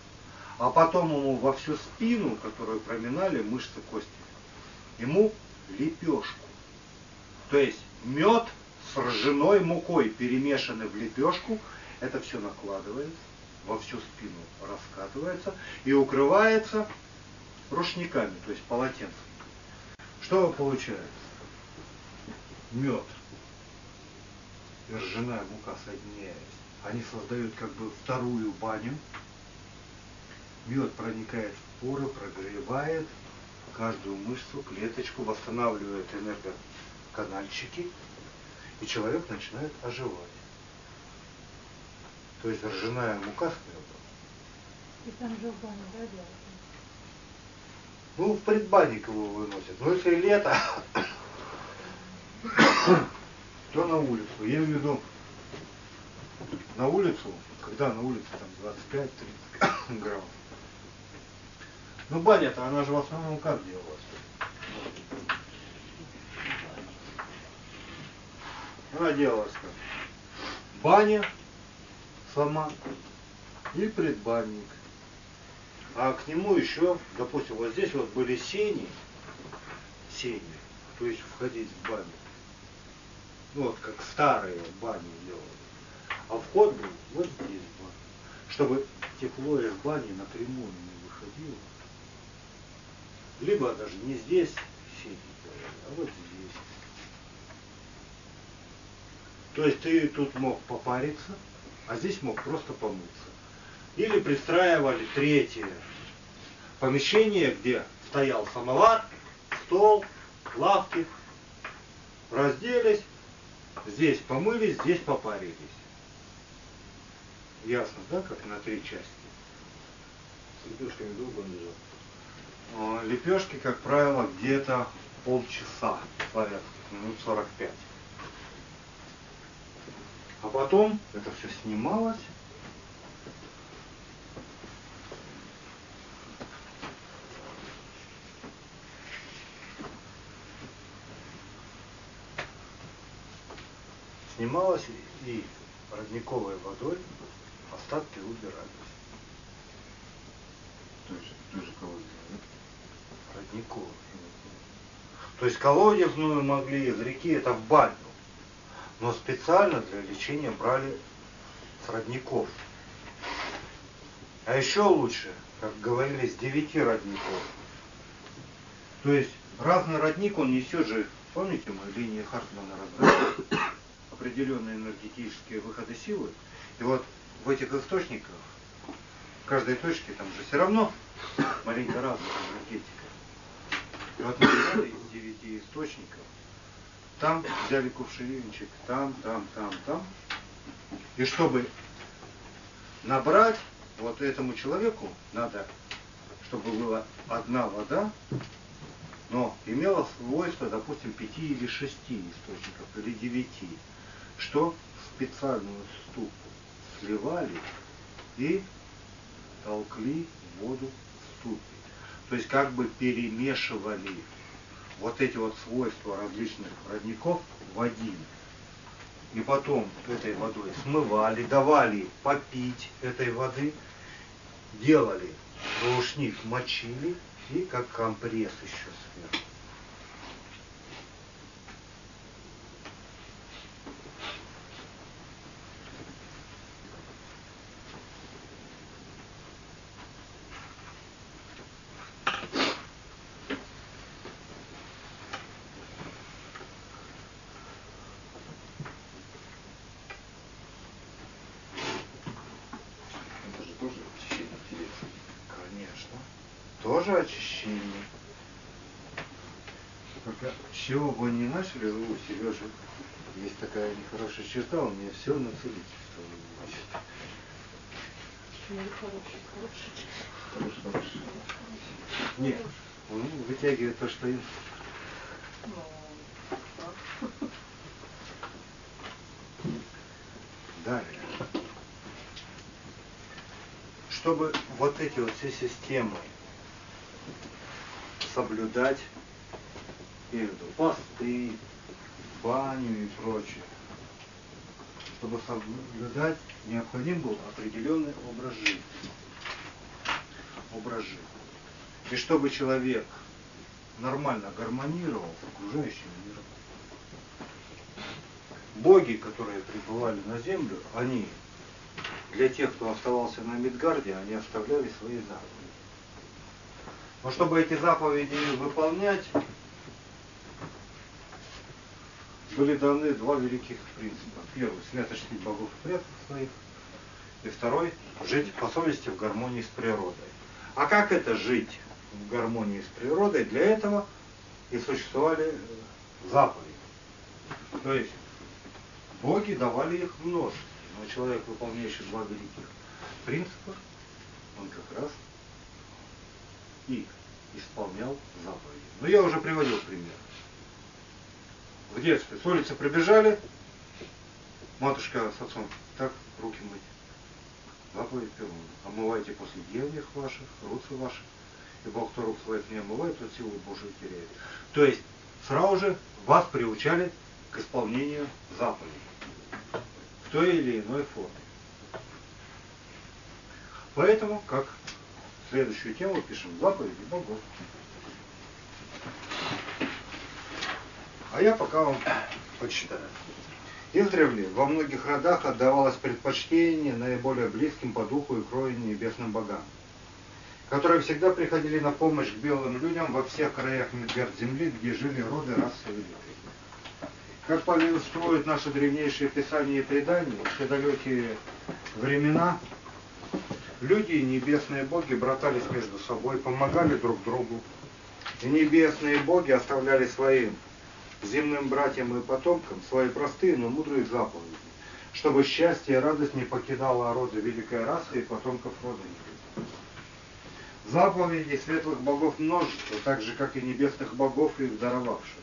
а потом ему во всю спину, которую проминали мышцы кости, ему лепешку. То есть мед с ржаной мукой перемешанный в лепешку, это все накладывается, во всю спину раскатывается и укрывается рушниками, то есть полотенцем. Что получается? Мед и ржаная мука соединяясь, они создают как бы вторую баню. Мед проникает в поры, прогревает каждую мышцу, клеточку, восстанавливает энергоканальчики, и человек начинает оживать. То есть ржаная мука с медом. И там же в бане, да, делают? Ну, в предбанник его выносят. Но если лето, то на улицу. Я имею в виду, на улицу, когда на улице там 25-30 градусов. Ну, баня-то, она же в основном как делалась? Она делалась как? Баня сама и предбанник. А к нему еще, допустим, вот здесь вот были сени, сени, то есть входить в баню. Ну вот как старые бани делали. А вход был вот здесь в баню. Чтобы тепло из бани напрямую не выходило. Либо даже не здесь делали, а вот здесь. То есть ты тут мог попариться, а здесь мог просто помыться. Или пристраивали третье помещение, где стоял самовар, стол, лавки, разделись, здесь помылись, здесь попарились. Ясно, да, как на три части? С лепешками долго он лежал. А, Лепешки, как правило, где-то полчаса порядка, минут 45. А потом это все снималось. Снималось и родниковой водой остатки убирались. Той же, той же колодезной, да? Родниковой. То есть колодезную могли из реки, это в баню. Но специально для лечения брали с родников. А еще лучше, как говорили, с девяти родников. То есть разный родник, он несет же, помните, мы линии Хартмана разбирали, определенные энергетические выходы силы. И вот в этих источниках, в каждой точке там же все равно маленько разная энергетика. И вот мы взяли из девяти источников, там взяли кувшинчик, там, там, там, там. И чтобы набрать вот этому человеку, надо, чтобы была одна вода, но имела свойство, допустим, пяти или шести источников, или девяти, что в специальную ступу сливали и толкли воду в ступе. То есть как бы перемешивали вот эти вот свойства различных родников в один. И потом этой водой смывали, давали попить этой воды, делали рушник, мочили и как компресс еще сверху. Это же тоже очищение интересно. Конечно. Тоже очищение. Только с чего начали, у Сережи есть такая нехорошая черта, он мне все на целительство выносит. Ну, хороший, хороший. Хороший, хороший. Нет, он вытягивает то, что им. Далее. Чтобы вот эти вот все системы соблюдать, я имею в виду, посты, баню и прочее, чтобы соблюдать, необходим был определенный образ жизни. Образ жизни. И чтобы человек нормально гармонировал с окружающим миром. Боги, которые прибывали на землю, они для тех, кто оставался на Мидгарде, они оставляли свои заповеди. Но чтобы эти заповеди выполнять, были даны два великих принципа. Первый – свято чтить богов и предков своих. И второй – жить по совести в гармонии с природой. А как это жить в гармонии с природой? Для этого и существовали э, заповеди. То есть боги давали их множество. Но человек, выполняющий два великих принципа, он как раз и исполнял заповеди. Но я уже приводил пример. В детстве с улицы прибежали, матушка с отцом, так, руки мыть. Заповедь первую. Омывайте после девних ваших, руцы ваших. И Бог, кто рук своих не омывает, тот силу Божию теряет. То есть сразу же вас приучали к исполнению заповедей в той или иной форме. Поэтому, как следующую тему пишем заповеди богов. А я пока вам почитаю. Издревле во многих родах отдавалось предпочтение наиболее близким по духу и крою небесным богам, которые всегда приходили на помощь к белым людям во всех краях Медгард земли, где жили роды расы великой. Как повествуют наши древнейшие писания и предания, в те далекие времена люди и небесные боги братались между собой, помогали друг другу. И небесные боги оставляли своим земным братьям и потомкам свои простые, но мудрые заповеди, чтобы счастье и радость не покидало рода великой расы и потомков рода. Заповедей светлых богов множество, так же, как и небесных богов, их даровавших.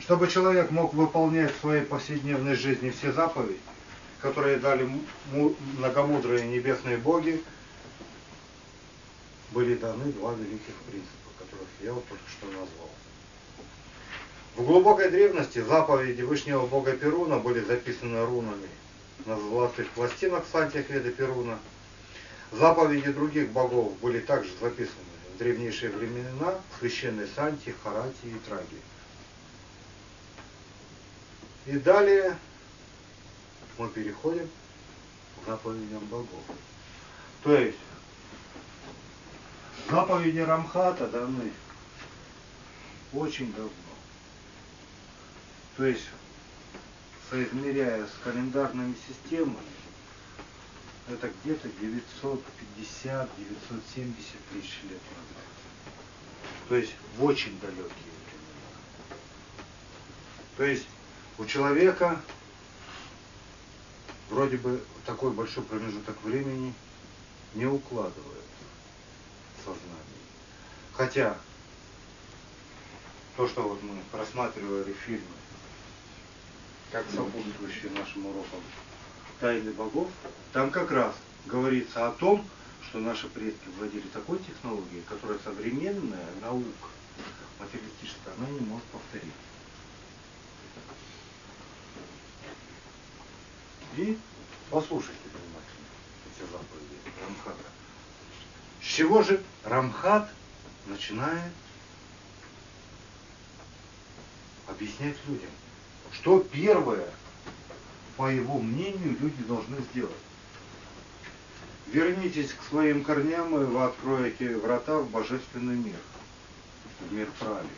Чтобы человек мог выполнять в своей повседневной жизни все заповеди, которые дали му- многомудрые небесные боги, были даны два великих принципа, которых я вот только что назвал. В глубокой древности заповеди Вышнего бога Перуна были записаны рунами на золотых пластинах Веда Перуна. Заповеди других богов были также записаны в древнейшие времена в священной Санти, Харати и Траге. И далее мы переходим к заповедям богов. То есть заповеди Рамхата даны очень давно. То есть соизмеряя с календарными системами, это где-то 950-970 тысяч лет назад. То есть в очень далекие времена. То есть у человека вроде бы такой большой промежуток времени не укладывается сознание. Хотя то, что вот мы просматривали фильмы, как сопутствующие нашим урокам тайны богов, там как раз говорится о том, что наши предки владели такой технологией, которая современная наука, материалистическая, она не может повторить. И послушайте внимательно эти заповеди Рамхата. С чего же Рамхат начинает объяснять людям, что первое, по его мнению, люди должны сделать. Вернитесь к своим корням, и вы откроете врата в божественный мир, в мир правил.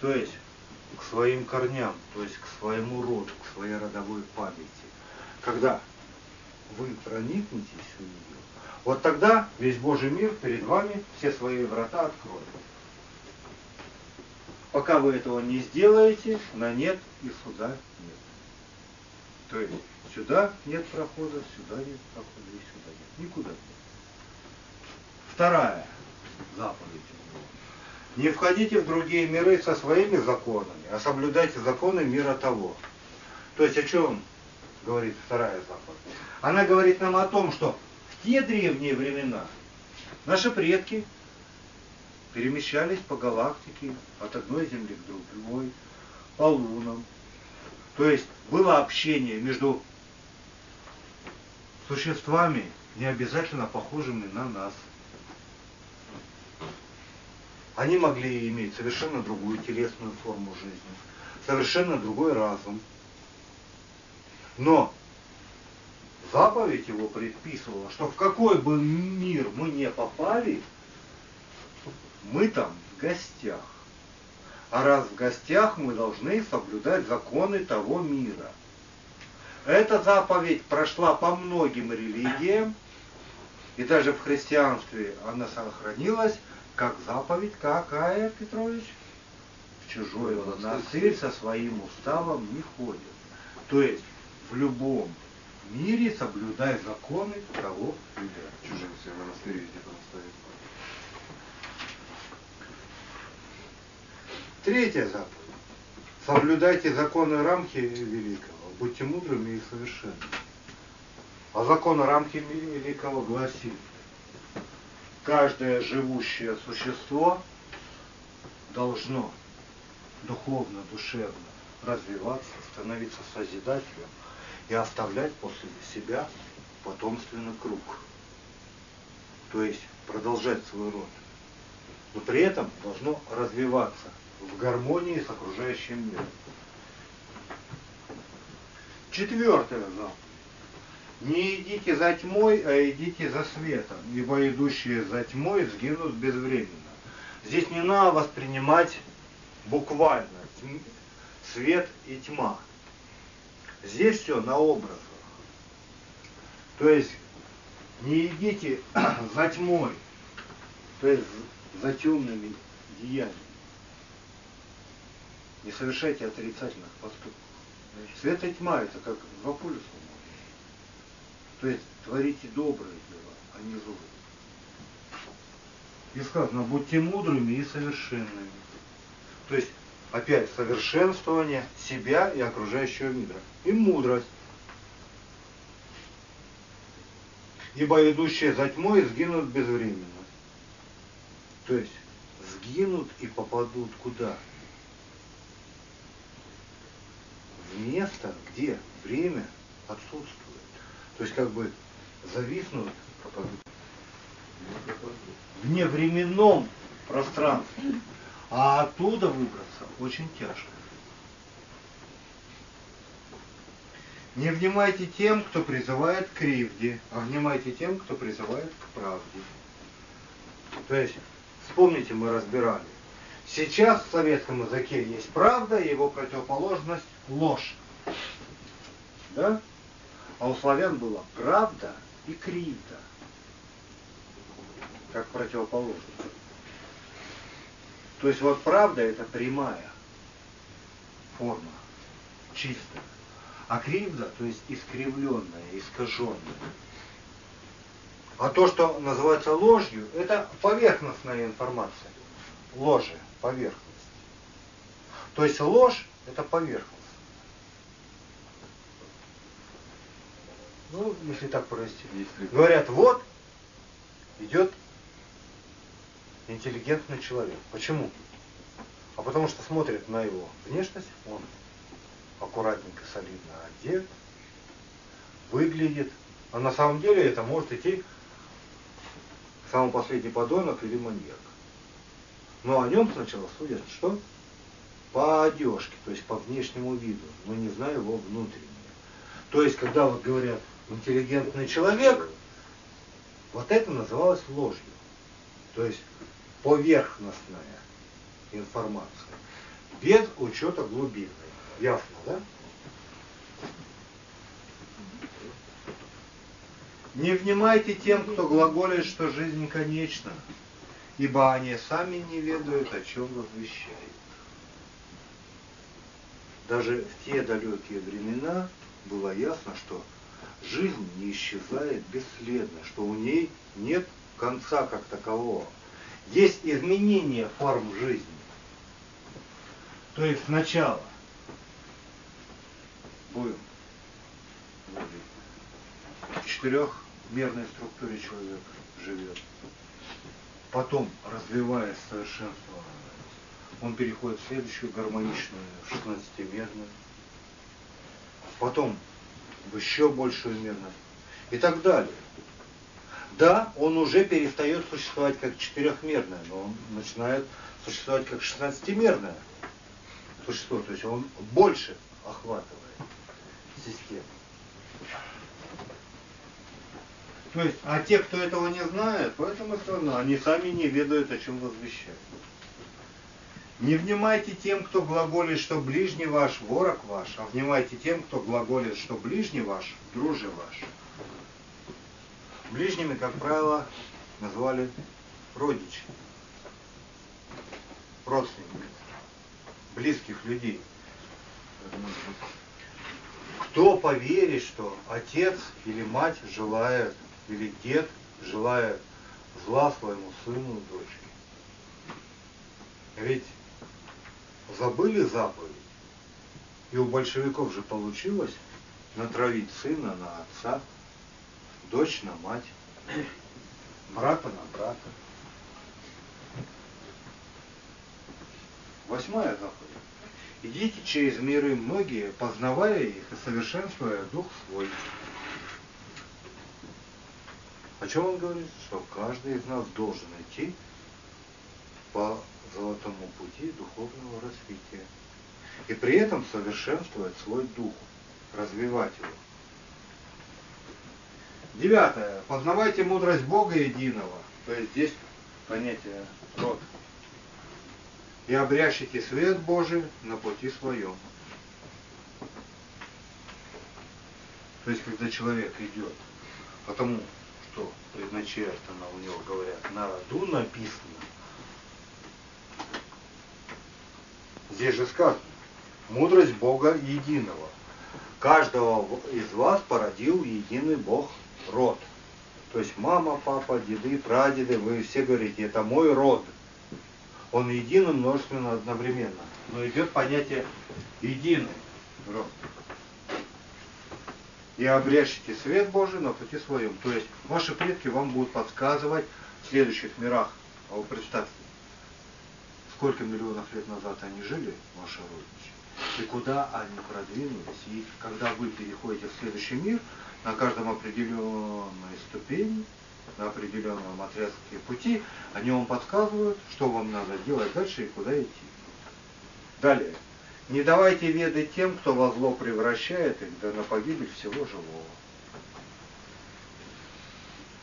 То есть к своим корням, то есть к своему роду, к своей родовой памяти. Когда вы проникнетесь в нее, вот тогда весь Божий мир перед вами все свои врата откроет. Пока вы этого не сделаете, на нет и сюда нет. То есть сюда нет прохода, сюда нет прохода и сюда нет. Никуда нет. Вторая заповедь. Не входите в другие миры со своими законами, а соблюдайте законы мира того. То есть о чем говорит вторая заповедь? Она говорит нам о том, что в те древние времена наши предки перемещались по галактике от одной Земли к другой, по лунам. То есть было общение между существами, не обязательно похожими на нас. Они могли иметь совершенно другую телесную форму жизни, совершенно другой разум. Но заповедь его предписывала, что в какой бы мир мы не попали, мы там в гостях. А раз в гостях мы должны соблюдать законы того мира. Эта заповедь прошла по многим религиям, и даже в христианстве она сохранилась, как заповедь какая, Петрович? В чужой монастырь со своим уставом не ходит. То есть в любом мире соблюдай законы того мира. Чужим себе монастырь везде поставить. Третья заповедь. Соблюдайте законы рамки великого, будьте мудрыми и совершенными. А законы рамки великого гласит, каждое живущее существо должно духовно, душевно развиваться, становиться созидателем и оставлять после себя потомственный круг. То есть продолжать свой род. Но при этом должно развиваться в гармонии с окружающим миром. Четвертое заповедь. Не идите за тьмой, а идите за светом, ибо идущие за тьмой сгинут безвременно. Здесь не надо воспринимать буквально свет и тьма. Здесь все на образах. То есть не идите за тьмой, то есть за темными деяниями. Не совершайте отрицательных поступков. Свет и тьма это как два полюса. То есть творите добрые дела, а не злые. И сказано, будьте мудрыми и совершенными. То есть опять совершенствование себя и окружающего мира. И мудрость. Ибо идущие за тьмой сгинут безвременно. То есть сгинут и попадут куда? В место, где время отсутствует. То есть как бы зависнут, пропадут в невременном пространстве. А оттуда выбраться очень тяжко. Не внимайте тем, кто призывает к кривде, а внимайте тем, кто призывает к правде. То есть, вспомните, мы разбирали. Сейчас в советском языке есть правда, его противоположность ложь. Да? А у славян была правда и кривда. Как противоположность. То есть вот правда это прямая форма, чистая. А кривда, то есть искривленная, искаженная. А то, что называется ложью, это поверхностная информация. Ложи, поверхность. То есть ложь это поверхность. Ну, если так провести. Если Говорят, вот идет интеллигентный человек. Почему? А потому что смотрит на его внешность, он аккуратненько, солидно одет, выглядит. А на самом деле это может идти самый последний подонок или маньяк. Но о нем сначала судят что? По одежке, то есть по внешнему виду, но не зная его внутреннего. То есть, когда вот говорят интеллигентный человек, вот это называлось ложью. То есть поверхностная информация. Без учета глубинной. Ясно, да? Не внимайте тем, кто глаголит, что жизнь конечна, ибо они сами не ведают, о чем возвещают. Даже в те далекие времена было ясно, что жизнь не исчезает бесследно, что у ней нет конца как такового. Есть изменение форм жизни. То есть сначала будем в четырехмерной структуре человек живет. Потом, развиваясь, совершенствуя, он переходит в следующую гармоничную, 16-мерную. Потом в еще большую мерность. И так далее. Да, он уже перестает существовать как четырехмерное, но он начинает существовать как шестнадцатимерное существо, то есть он больше охватывает систему. То есть, а те, кто этого не знает, поэтому все равно, они сами не ведают, о чем возвещают. Не внимайте тем, кто глаголит, что ближний ваш ворог ваш, а внимайте тем, кто глаголит, что ближний ваш друже ваш. Ближними, как правило, назвали родичи, родственников, близких людей. Кто поверит, что отец или мать желает, или дед желает зла своему сыну и дочке? Ведь забыли заповедь. И у большевиков же получилось натравить сына на отца, дочь на мать, брата на брата. Восьмая заповедь. Идите через миры многие, познавая их и совершенствуя дух свой. О чем он говорит? Что каждый из нас должен идти по золотому пути духовного развития. И при этом совершенствовать свой дух, развивать его. Девятое. Познавайте мудрость Бога единого. То есть здесь понятие род. И обрящите свет Божий на пути своем. То есть, когда человек идет, потому что предначертано у него, говорят, на роду написано, Здесь же сказано, мудрость Бога единого. Каждого из вас породил единый Бог род. То есть мама, папа, деды, прадеды, вы все говорите, это мой род. Он единый, множественно одновременно. Но идет понятие единый род. И обрящите свет Божий на пути своем. То есть ваши предки вам будут подсказывать в следующих мирах. А вы представьте, сколько миллионов лет назад они жили, ваши родичи, и куда они продвинулись. И когда вы переходите в следующий мир, на каждом определенной ступени, на определенном отрезке пути, они вам подсказывают, что вам надо делать дальше и куда идти. Далее. Не давайте веды тем, кто во зло превращает их, да на погибель всего живого.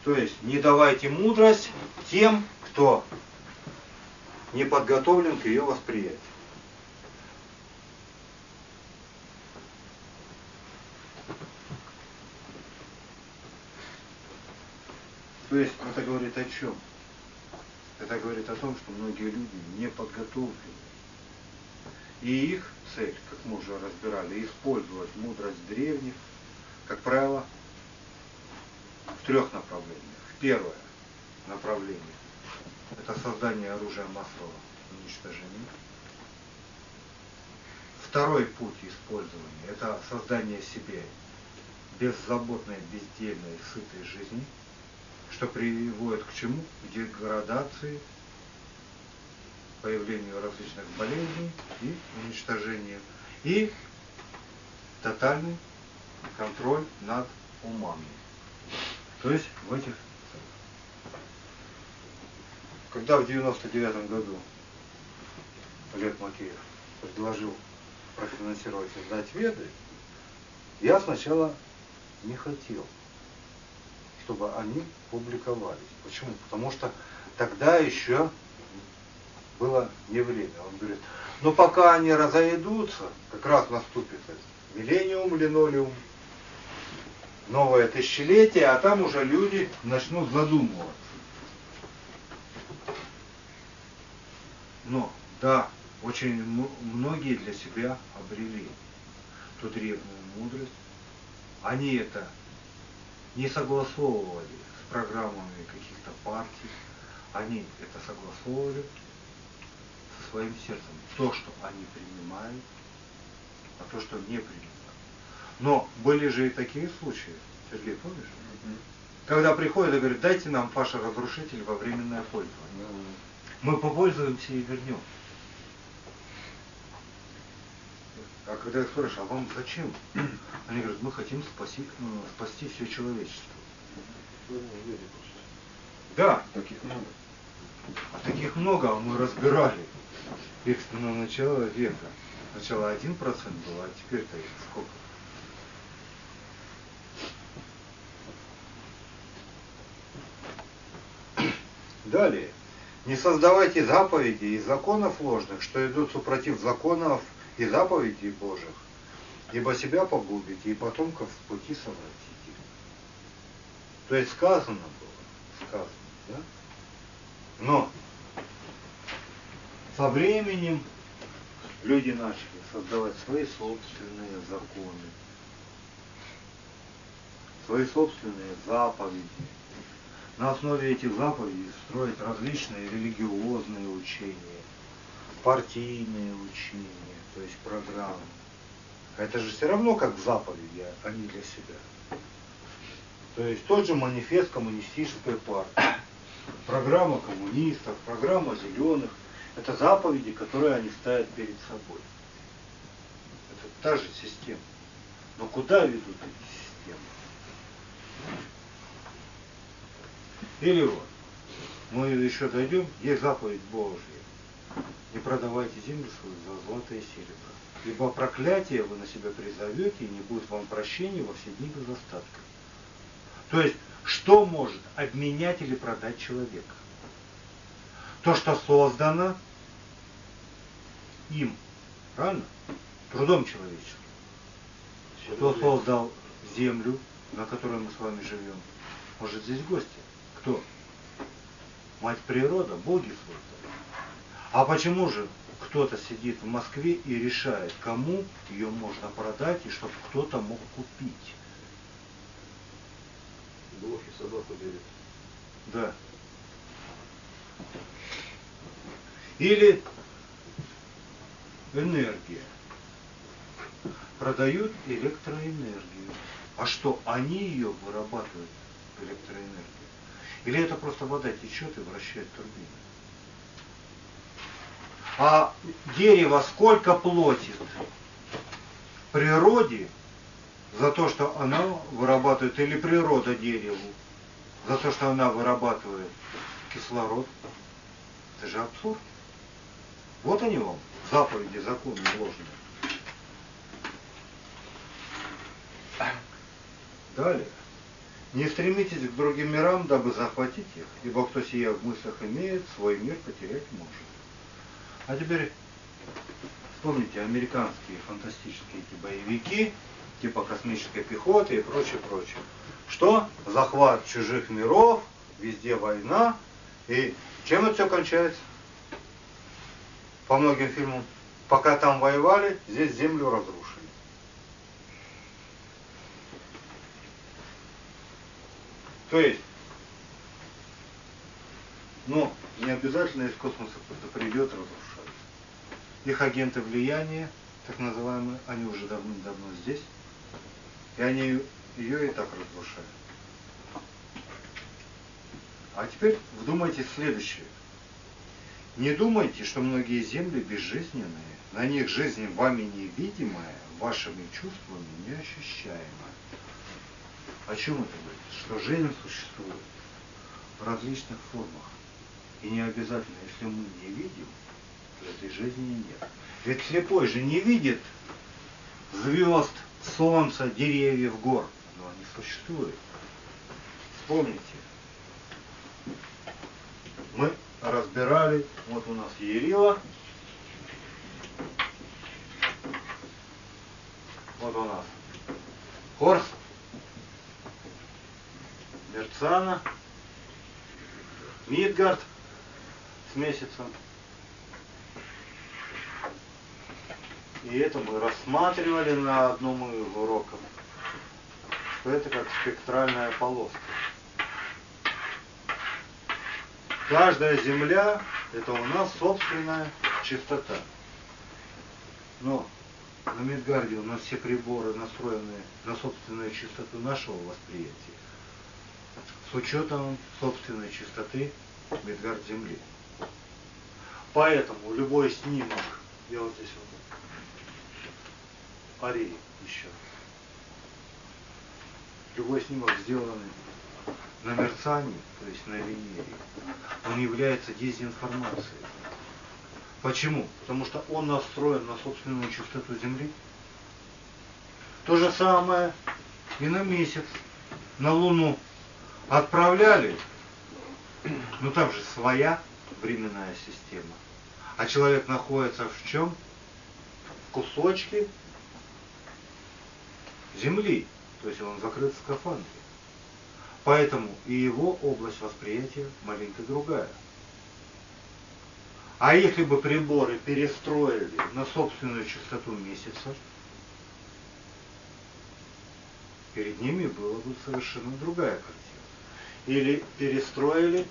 То есть не давайте мудрость тем, кто не подготовлен к ее восприятию. То есть это говорит о чем? Это говорит о том, что многие люди не подготовлены. И их цель, как мы уже разбирали, использовать мудрость древних, как правило, в трех направлениях. Первое направление – это создание оружия массового уничтожения. Второй путь использования – это создание себе беззаботной, бездельной, сытой жизни, что приводит к чему? К деградации, появлению различных болезней и уничтожению. И тотальный контроль над умами. То есть в этих когда в 99 году Олег Макеев предложил профинансировать издать Веды, я сначала не хотел, чтобы они публиковались. Почему? Потому что тогда еще было не время. Он говорит, но пока они разойдутся, как раз наступит миллениум, линолеум, новое тысячелетие, а там уже люди начнут задумываться. Но, да, очень многие для себя обрели ту древнюю мудрость. Они это не согласовывали с программами каких-то партий, они это согласовывали со своим сердцем. То, что они принимают, а то, что не принимают. Но были же и такие случаи, Сергей, помнишь? Угу. Когда приходят и говорят, дайте нам Паша разрушитель во временное пользование. Угу. Мы попользуемся и вернем. А когда я спрашиваю, а вам зачем? Они говорят, мы хотим спаси, ну, спасти все человечество. Да, таких много. А таких много, а мы разбирали их на начало века. Сначала один процент было, а теперь-то сколько? Далее. Не создавайте заповеди и законов ложных, что идут супротив законов и заповедей Божьих, ибо себя погубите и потомков с пути совратите. То есть сказано было, сказано, да? Но со временем люди начали создавать свои собственные законы, свои собственные заповеди, на основе этих заповедей строить различные религиозные учения, партийные учения, то есть программы. Это же все равно как заповеди, а не для себя. То есть тот же манифест коммунистической партии, программа коммунистов, программа зеленых, это заповеди, которые они ставят перед собой. Это та же система. Но куда ведут эти системы? Или вот, мы еще дойдем, есть заповедь Божья. Не продавайте землю свою за золото и серебро. Ибо проклятие вы на себя призовете, и не будет вам прощения во все дни без остатка. То есть, что может обменять или продать человека? То, что создано им, правильно? Трудом человеческим. Кто создал землю, на которой мы с вами живем? Может, здесь гости? Кто? Мать природа, боги создали. А почему же кто-то сидит в Москве и решает, кому ее можно продать и чтобы кто-то мог купить? Блох и собаку берет. Да. Или энергия. Продают электроэнергию. А что, они ее вырабатывают, электроэнергию? Или это просто вода течет и вращает турбину? А дерево сколько платит природе за то, что она вырабатывает, или природа дереву, за то, что она вырабатывает кислород? Это же абсурд. Вот они вам, заповеди, законы ложные. Далее. Не стремитесь к другим мирам, дабы захватить их, ибо кто сия в мыслях имеет, свой мир потерять может. А теперь вспомните американские фантастические эти боевики, типа космической пехоты и прочее, прочее. Что? Захват чужих миров, везде война. И чем это все кончается? По многим фильмам. Пока там воевали, здесь землю разрушили. То есть, ну, не обязательно из космоса кто-то придет разрушать. Их агенты влияния, так называемые, они уже давным-давно здесь. И они ее и так разрушают. А теперь вдумайтесь следующее. Не думайте, что многие земли безжизненные, на них жизнь вами невидимая, вашими чувствами неощущаемая. О чем это говорит? Что жизнь существует в различных формах. И не обязательно, если мы не видим, то этой жизни нет. Ведь слепой же не видит звезд, солнца, деревьев, гор. Но они существуют. Вспомните. Мы разбирали, вот у нас Ерила, вот у нас Хорс, Мерцана, Мидгард с месяцем. И это мы рассматривали на одном из уроков, что это как спектральная полоска. Каждая земля – это у нас собственная чистота. Но на Мидгарде у нас все приборы настроены на собственную чистоту нашего восприятия, с учетом собственной чистоты Мидгард Земли. Поэтому любой снимок, я вот здесь вот, Арии еще, любой снимок сделанный на мерцании, то есть на Венере, он является дезинформацией. Почему? Потому что он настроен на собственную чистоту Земли. То же самое и на месяц, на Луну отправляли, но там же своя временная система. А человек находится в чем? В кусочке Земли. То есть он закрыт в скафандре. Поэтому и его область восприятия маленько другая. А если бы приборы перестроили на собственную частоту месяца, перед ними была бы совершенно другая картина. Или перестроили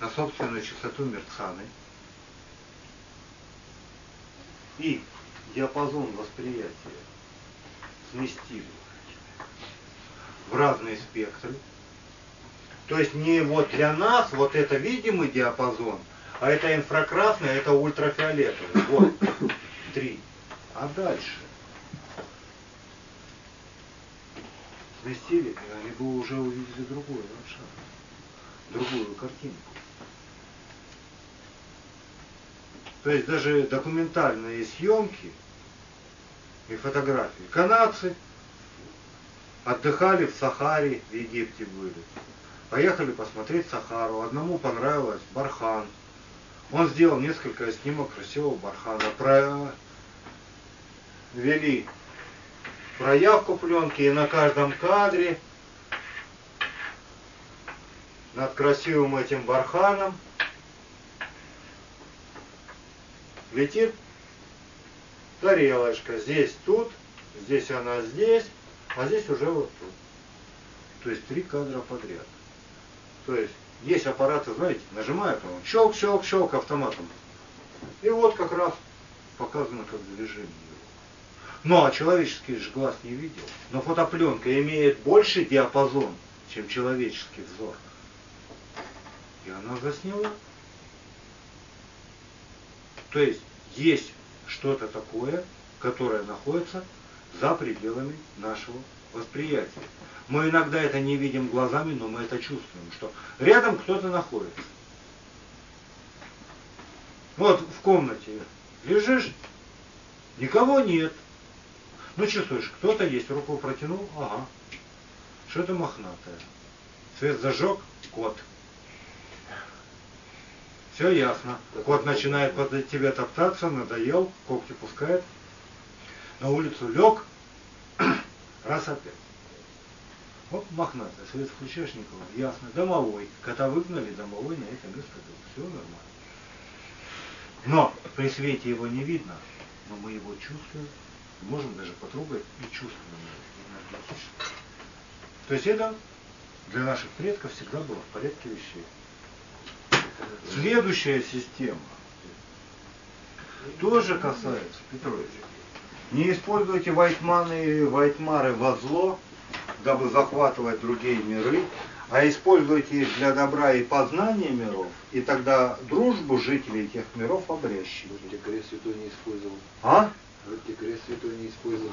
на собственную частоту мерцаны, и диапазон восприятия сместили в разные спектры, то есть не вот для нас вот это видимый диапазон, а это инфракрасный, а это ультрафиолетовый. Вот, три. А дальше? Сместили, они бы уже увидели другой ландшафт, другую картинку. То есть даже документальные съемки и фотографии. Канадцы отдыхали в Сахаре, в Египте были. Поехали посмотреть Сахару. Одному понравилось бархан. Он сделал несколько снимок красивого бархана. Провели проявку пленки и на каждом кадре над красивым этим барханом летит тарелочка. Здесь тут, здесь она здесь, а здесь уже вот тут. То есть три кадра подряд. То есть есть аппараты, знаете, нажимают, он щелк, щелк, щелк автоматом. И вот как раз показано как движение. Ну а человеческий же глаз не видел. Но фотопленка имеет больший диапазон, чем человеческий взор. И она засняла. То есть есть что-то такое, которое находится за пределами нашего восприятия. Мы иногда это не видим глазами, но мы это чувствуем, что рядом кто-то находится. Вот в комнате лежишь, никого нет. Ну чувствуешь, кто-то есть, руку протянул, ага, что-то мохнатое. Свет зажег, кот. Все ясно. Кот начинает под тебя топтаться, надоел, когти пускает. На улицу лег, раз опять. Вот мохнатый, свет включаешь Николай, ясно. Домовой. Кота выгнали, домовой на это место. Все нормально. Но при свете его не видно, но мы его чувствуем, можем даже потрогать и чувствуем. То есть это для наших предков всегда было в порядке вещей. Следующая система тоже касается, Петрович. Не используйте вайтманы и вайтмары во зло, дабы захватывать другие миры, а используйте их для добра и познания миров, и тогда дружбу жителей тех миров обрящите. Вроде крест святой не использовал. А? Вроде крест святой не использовал.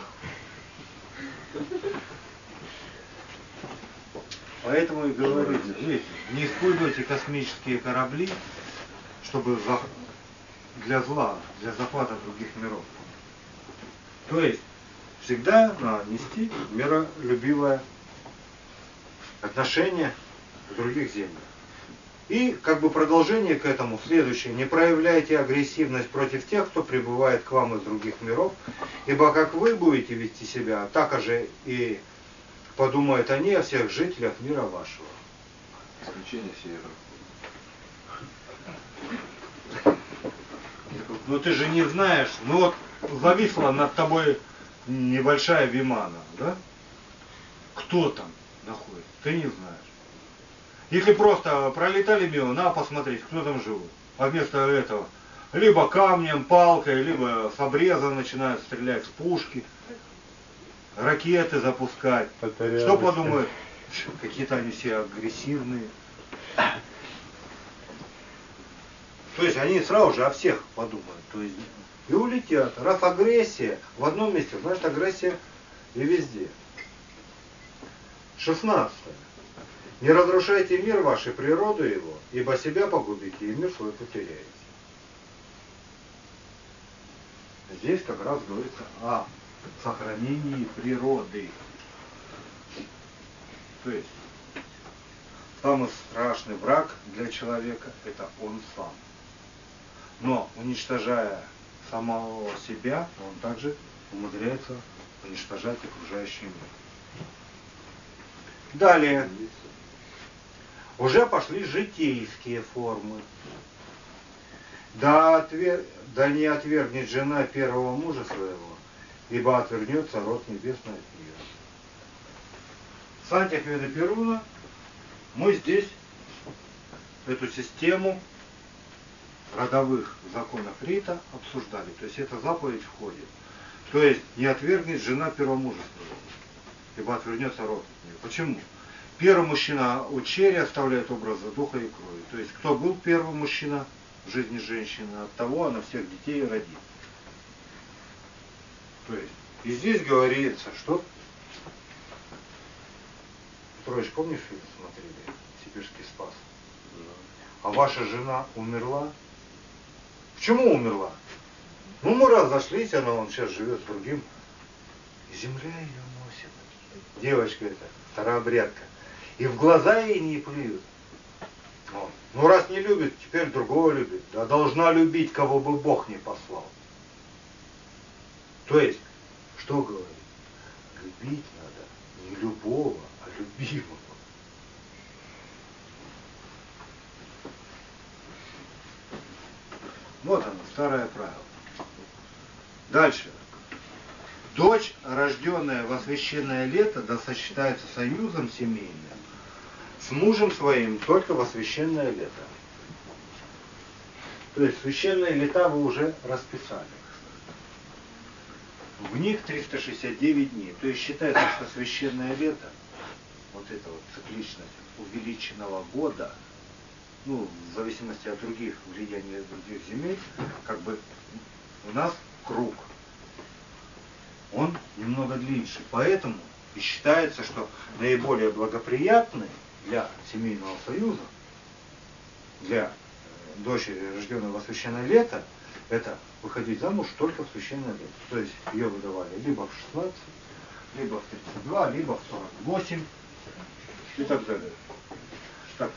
Поэтому и говорится, видите, не используйте космические корабли, чтобы за- для зла, для захвата других миров. То есть всегда надо нести миролюбивое отношение к других землях. И как бы продолжение к этому следующее. Не проявляйте агрессивность против тех, кто прибывает к вам из других миров, ибо как вы будете вести себя, так же и подумают они о всех жителях мира вашего. Исключение севера. Ну ты же не знаешь, ну вот зависла над тобой небольшая вимана, да? Кто там находится, ты не знаешь. Если просто пролетали мимо, на посмотреть, кто там живет. А вместо этого либо камнем, палкой, либо с обреза начинают стрелять с пушки, ракеты запускать. Что подумают? Какие-то они все агрессивные. То есть они сразу же о всех подумают. То есть и улетят. Раз агрессия в одном месте, значит агрессия и везде. Шестнадцатое. Не разрушайте мир ваш и природу его, ибо себя погубите и мир свой потеряете. Здесь как раз говорится о сохранении природы. То есть самый страшный враг для человека это он сам. Но уничтожая самого себя, он также умудряется уничтожать окружающий мир. Далее. Уже пошли житейские формы. Да, отвер... да не отвергнет жена первого мужа своего, ибо отвернется род небесный от нее. Сантьях Веда Перуна мы здесь эту систему родовых законов Рита обсуждали. То есть эта заповедь входит. То есть не отвергнет жена первого мужа своего, ибо отвернется род от нее. Почему? Первый мужчина у черри оставляет образы духа и крови. То есть кто был первый мужчина в жизни женщины, от того она всех детей родит. То есть и здесь говорится, что Петрович, помнишь фильм смотрели? Сибирский спас. А ваша жена умерла? Почему умерла? Ну, мы разошлись, она он сейчас живет с другим. И земля ее носит. Девочка эта, старообрядка. И в глаза ей не плюют. Вот. Ну, раз не любит, теперь другого любит. Да должна любить, кого бы Бог не послал. То есть, что говорит? Любить надо не любого, а любимого. Вот оно, старое правило. Дальше. Дочь, рожденная в освященное лето, да сочетается союзом семейным с мужем своим только в освященное лето. То есть священные лета вы уже расписали. В них 369 дней. То есть считается, что священное лето, вот эта вот цикличность увеличенного года, ну, в зависимости от других влияний других земель, как бы у нас круг. Он немного длиннее. Поэтому и считается, что наиболее благоприятный для семейного союза, для э, дочери, рожденной в священное лето, это выходить замуж только в священное лето. То есть ее выдавали либо в 16, либо в 32, либо в 48 и так далее. Так,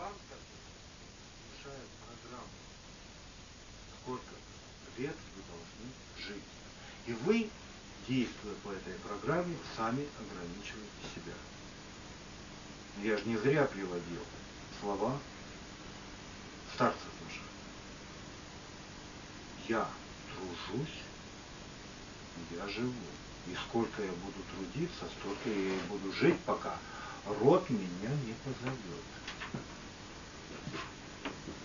вам внушает программу, сколько лет вы должны жить. И вы, действуя по этой программе, сами ограничиваете себя. Я же не зря приводил слова старцев наших. Я тружусь, я живу. И сколько я буду трудиться, столько я и буду жить, пока род меня не позовет.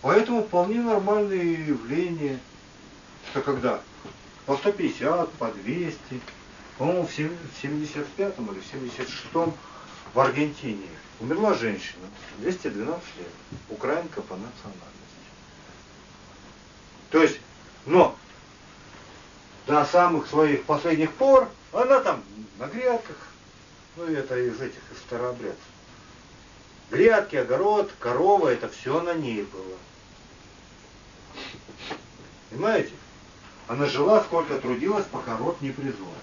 Поэтому вполне нормальные явления, что когда по 150, по 200, по-моему, в 75-м или в 76-м в Аргентине умерла женщина, 212 лет, украинка по национальности. То есть, но до самых своих последних пор она там на грядках, ну это из этих, из старообрядцев. Грядки, огород, корова, это все на ней было. Понимаете? Она жила, сколько трудилась, пока род не призвал.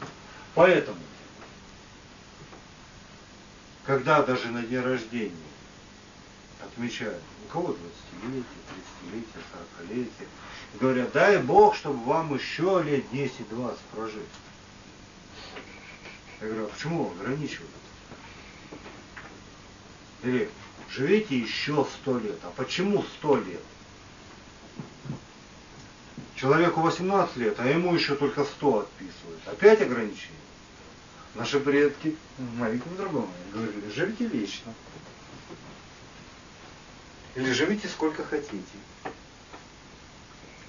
Поэтому, когда даже на день рождения отмечают, у кого 20-летие, 30-летие, 40-летие, говорят, дай Бог, чтобы вам еще лет 10-20 прожить. Я говорю, а почему ограничивают? Или живите еще сто лет. А почему сто лет? Человеку 18 лет, а ему еще только 100 отписывают. Опять ограничения. Наши предки, мои по-другому, говорили, живите вечно. Или живите сколько хотите.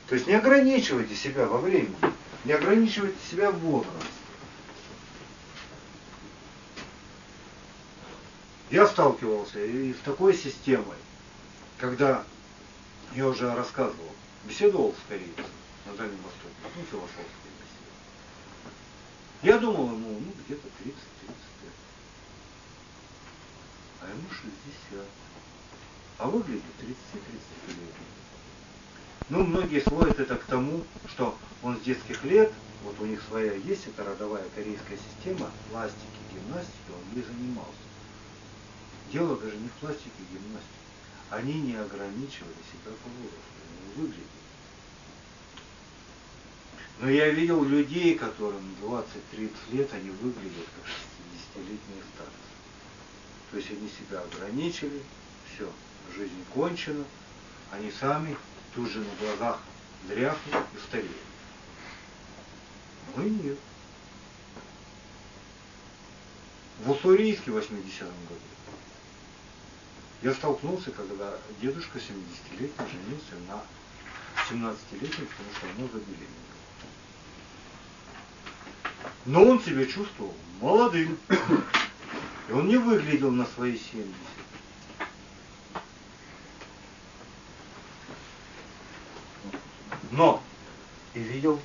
То есть не ограничивайте себя во времени, не ограничивайте себя в возрасте. Я сталкивался и с такой системой, когда я уже рассказывал, беседовал с корейцем на Дальнем Востоке, ну, философская беседа. Я думал ему, ну, где-то 30-35. А ему 60. А выглядит 30-35 лет. Ну, многие сводят это к тому, что он с детских лет, вот у них своя есть эта родовая корейская система, пластики, гимнастики, он не занимался. Дело даже не в пластике и гимнастике. Они не ограничивали себя по возрасту, они выглядели. Но я видел людей, которым 20-30 лет, они выглядят как 60-летние старцы. То есть они себя ограничили, все, жизнь кончена, они сами тут же на глазах дряхнут и стареют. Мы нет. В Уссурийске в 80-м году я столкнулся, когда дедушка 70-летний женился на 17-летней, потому что она забеременела. Но он себя чувствовал молодым. И он не выглядел на свои 70. Но и видел,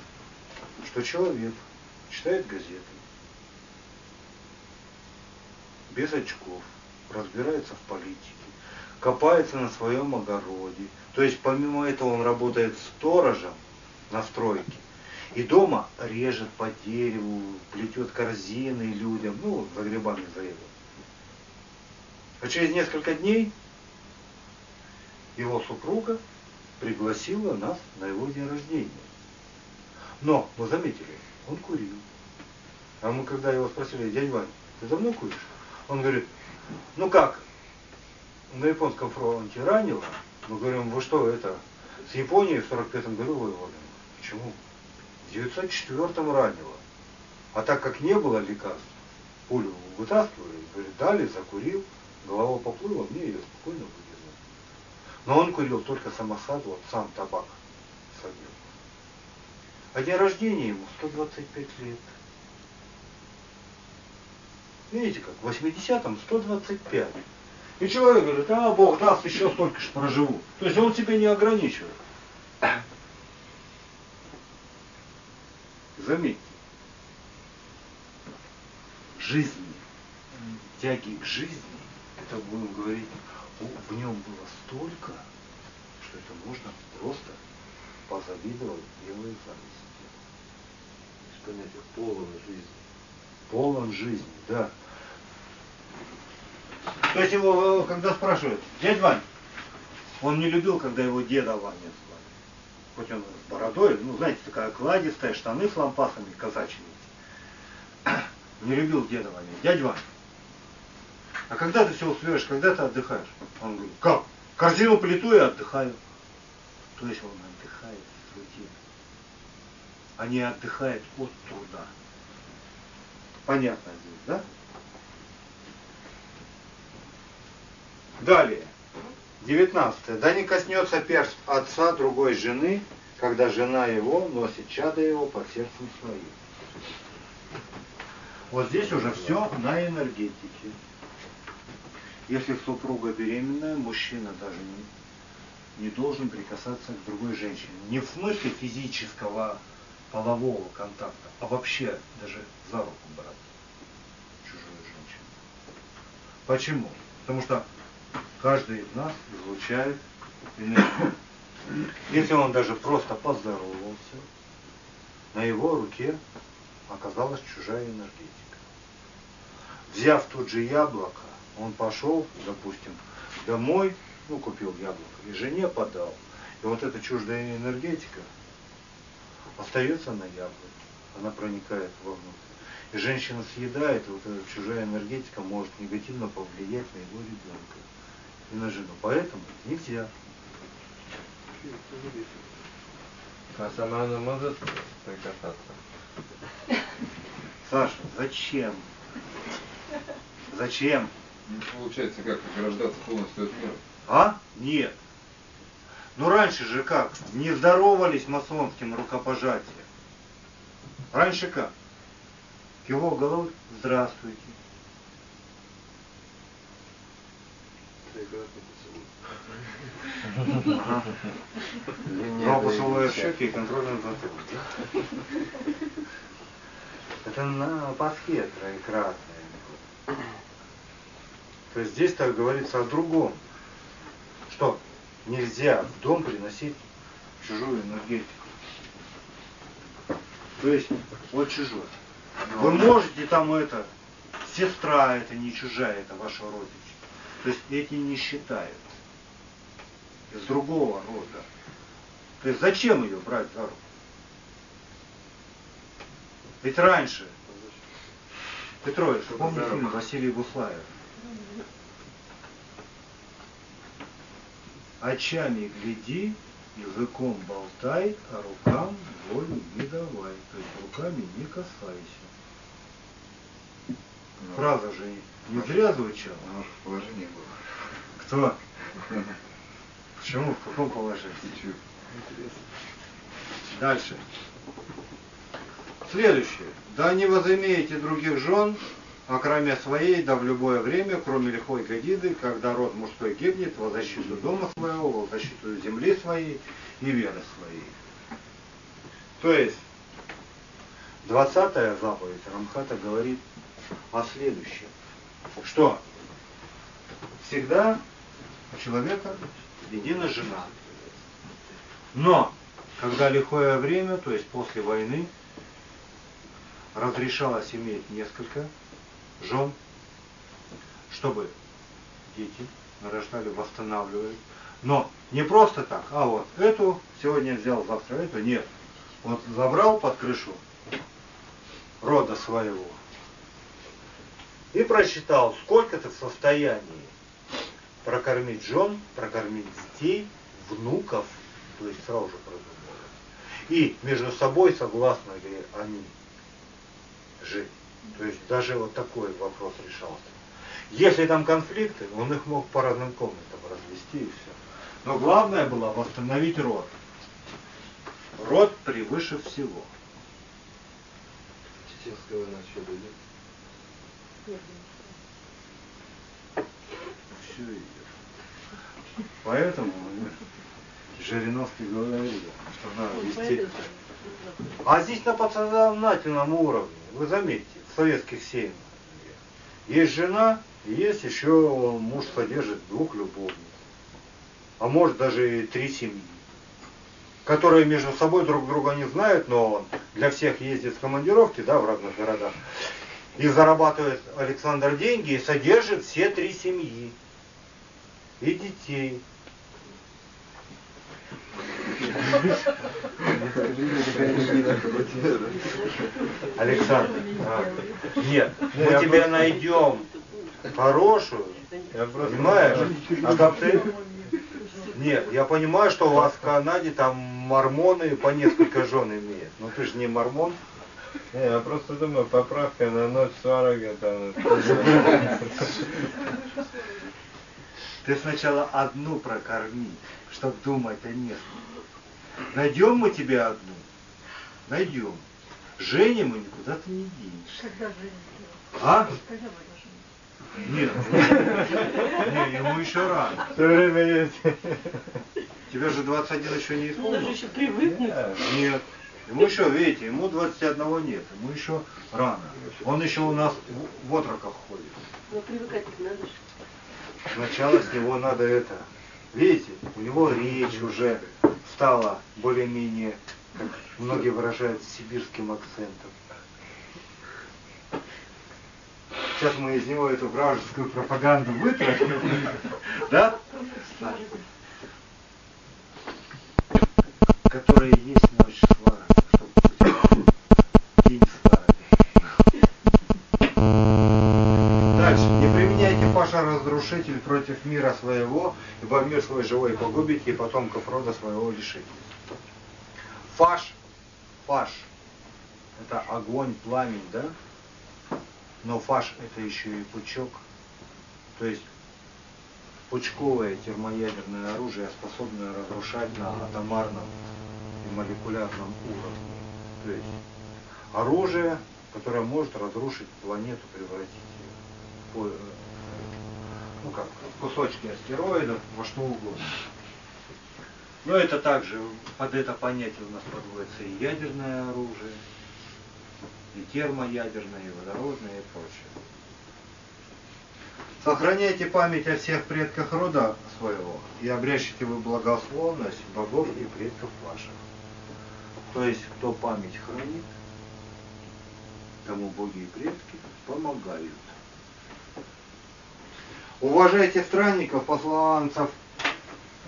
что человек читает газеты, без очков, разбирается в политике, копается на своем огороде. То есть помимо этого он работает сторожем на стройке. И дома режет по дереву, плетет корзины людям, ну, за грибами заедут. А через несколько дней его супруга пригласила нас на его день рождения. Но, вы заметили, он курил. А мы когда его спросили, дядя Вань, ты давно куришь? Он говорит, ну как, на японском фронте ранило, мы говорим, вы что, это, с Японией в 45 году воевали? Почему? В 904 ранило. А так как не было лекарств, пулю вытаскивали, говорит, дали, закурил, голова поплыла, мне ее спокойно вывезли. Но он курил только самосад, вот сам табак садил. А день рождения ему 125 лет. Видите как, в 80-м 125. И человек говорит, а Бог даст, еще столько же проживу. То есть он себя не ограничивает. Заметьте, жизни, тяги к жизни, это будем говорить, в нем было столько, что это можно просто позавидовать белой зависти. Есть понятие полон жизни. Полон жизни, да. То есть его, э, когда спрашивают, дядь Вань, Он не любил, когда его деда Ваня. Хоть он с бородой, ну, знаете, такая кладистая, штаны с лампасами казачьими. Не любил деда Ваня. Дядя Ваня, а когда ты все успеваешь, когда ты отдыхаешь? Он говорит, как? Корзину плиту и отдыхаю. То есть он отдыхает в труде, а не отдыхает от труда. Понятно здесь, да? Далее. 19. Да не коснется перст отца другой жены, когда жена его носит чадо его под сердцем своим. Вот здесь уже все на энергетике. Если супруга беременная, мужчина даже не, не должен прикасаться к другой женщине. Не в смысле физического полового контакта, а вообще даже за руку брать чужую женщину. Почему? Потому что каждый из нас излучает энергию. Если он даже просто поздоровался, на его руке оказалась чужая энергетика. Взяв тут же яблоко, он пошел, допустим, домой, ну, купил яблоко, и жене подал. И вот эта чуждая энергетика остается на яблоке, она проникает вовнутрь. И женщина съедает, вот эта чужая энергетика может негативно повлиять на его ребенка и на жену. Поэтому нельзя. А сама она может прикасаться? Саша, зачем? Зачем? Ну, получается, как ограждаться полностью от мира. А? Нет. Ну раньше же как? Не здоровались масонским рукопожатием. Раньше как? Кивок головы, здравствуйте. Два поцелуя в щеки и контрольный затылок. да? Это на баске троекратное. То есть здесь так говорится о другом. Что нельзя в дом приносить чужую энергетику. То есть вот чужой. Вы можете там это, сестра это не чужая, это ваша родича. То есть эти не считают. Из другого рода. То есть зачем ее брать за руку? Ведь раньше, Петрович, вы помните фильм Василий Буслаев? Очами гляди, языком болтай, а рукам волю не давай. То есть руками не касайся. Фраза же не зря звучала. Же в положении было. Кто? Почему? В каком положении? Чуть-чуть. Дальше. Следующее. Да не возымеете других жен, а кроме своей, да в любое время, кроме лихой годиды, когда род мужской гибнет во защиту дома своего, во защиту земли своей и веры своей. То есть, 20 заповедь Рамхата говорит о следующем. Что? Всегда у человека едина жена. Но, когда лихое время, то есть после войны, разрешалось иметь несколько жен, чтобы дети нарождали, восстанавливали. Но не просто так, а вот эту сегодня взял, завтра эту, нет. Вот забрал под крышу рода своего и просчитал, сколько ты в состоянии прокормить жен, прокормить детей, внуков, то есть сразу же продумывалось. И между собой согласны ли они жить. То есть даже вот такой вопрос решался. Если там конфликты, он их мог по разным комнатам развести и все. Но главное было восстановить род. Род превыше всего. Чеченская война еще будет. Все идет. Поэтому Жириновский говорил, что надо вести. А здесь на подсознательном уровне, вы заметьте, в советских семьях есть жена, и есть еще муж содержит двух любовниц. А может даже и три семьи, которые между собой друг друга не знают, но он для всех ездит в командировки, да, в разных городах. И зарабатывает Александр деньги и содержит все три семьи. И детей. Александр, а, нет, Не, мы я тебе просто- найдем хорошую, Я просто... понимаешь? А как ты? Нет, я понимаю, что у вас в Канаде там мормоны по несколько жен имеют. Но ты же не мормон. Не, я просто думаю, поправка на ночь сварога там. Ты сначала одну прокорми, чтоб думать о нескольких. Найдем мы тебе одну? Найдем. Жене мы никуда ты не денешь. Когда же А? Когда? Нет. Не, ему еще рано. Все время есть. Тебе же 21 еще не исполнилось? еще привыкнуть. Нет. Ему еще, видите, ему 21 нет, ему еще рано. Он еще у нас в- в отроках ходит. Но привыкать надо же. Сначала с него надо это. Видите, у него речь уже стала более-менее, как многие выражают, сибирским акцентом. Сейчас мы из него эту вражескую пропаганду вытратим. Да? Которая есть ночь свара, чтобы день свара. Дальше. Не применяйте Паша разрушитель против мира своего, ибо мир свой живой погубите, и потомков рода своего лишите. Фаш, фаш, это огонь, пламень, да? Но фаш это еще и пучок. То есть пучковое термоядерное оружие, способное разрушать на атомарном и молекулярном уровне. То есть оружие, которое может разрушить планету, превратить ее ну как, кусочки астероидов, во что угодно. Но это также, под это понятие у нас подводится и ядерное оружие, и термоядерное, и водородное, и прочее. Сохраняйте память о всех предках рода своего, и обрящите вы благословность богов и предков ваших. То есть, кто память хранит, тому боги и предки помогают. Уважайте странников, посланцев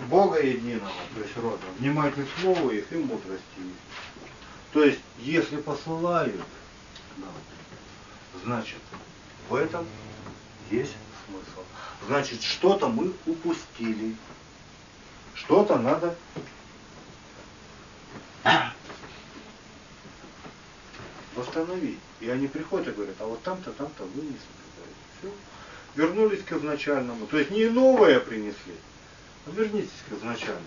Бога единого, то есть рода. Внимайте слову их и мудрости их. То есть, если посылают значит, в этом есть смысл. Значит, что-то мы упустили. Что-то надо восстановить. И они приходят и говорят, а вот там-то, там-то вы не соблюдаете. Все. Вернулись к изначальному. То есть не новое принесли, а вернитесь к изначальному.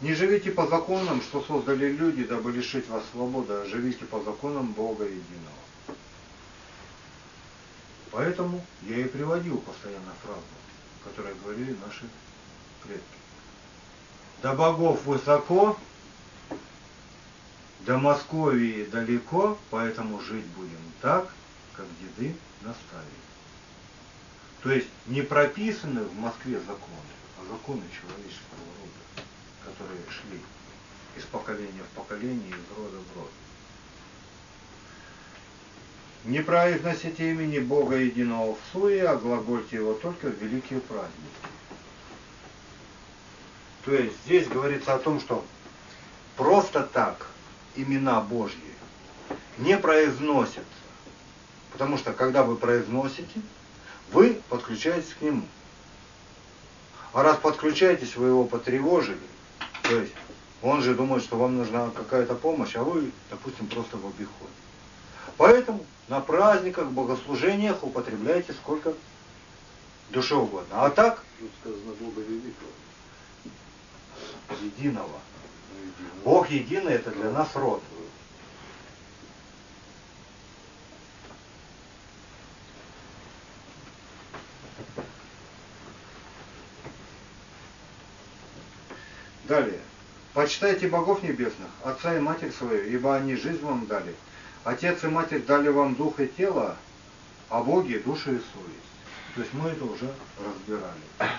Не живите по законам, что создали люди, дабы лишить вас свободы, а живите по законам Бога единого. Поэтому я и приводил постоянно фразу, которую говорили наши предки. До богов высоко, до Московии далеко, поэтому жить будем так, как деды наставили. То есть не прописаны в Москве законы, а законы человеческого рода, которые шли из поколения в поколение, из рода в род. Не произносите имени Бога единого в суе, а глагольте его только в великие праздники. То есть здесь говорится о том, что просто так имена Божьи не произносятся. Потому что когда вы произносите, вы подключаетесь к нему. А раз подключаетесь, вы его потревожили. То есть он же думает, что вам нужна какая-то помощь, а вы, допустим, просто в обиходе. Поэтому на праздниках, богослужениях употребляйте сколько душе угодно. А так, сказано Бога великого. единого. Бог единый, это для нас род. Далее. Почитайте богов небесных, отца и матерь свою, ибо они жизнь вам дали. Отец и матерь дали вам дух и тело, а боги душу и совесть. То есть мы это уже разбирали.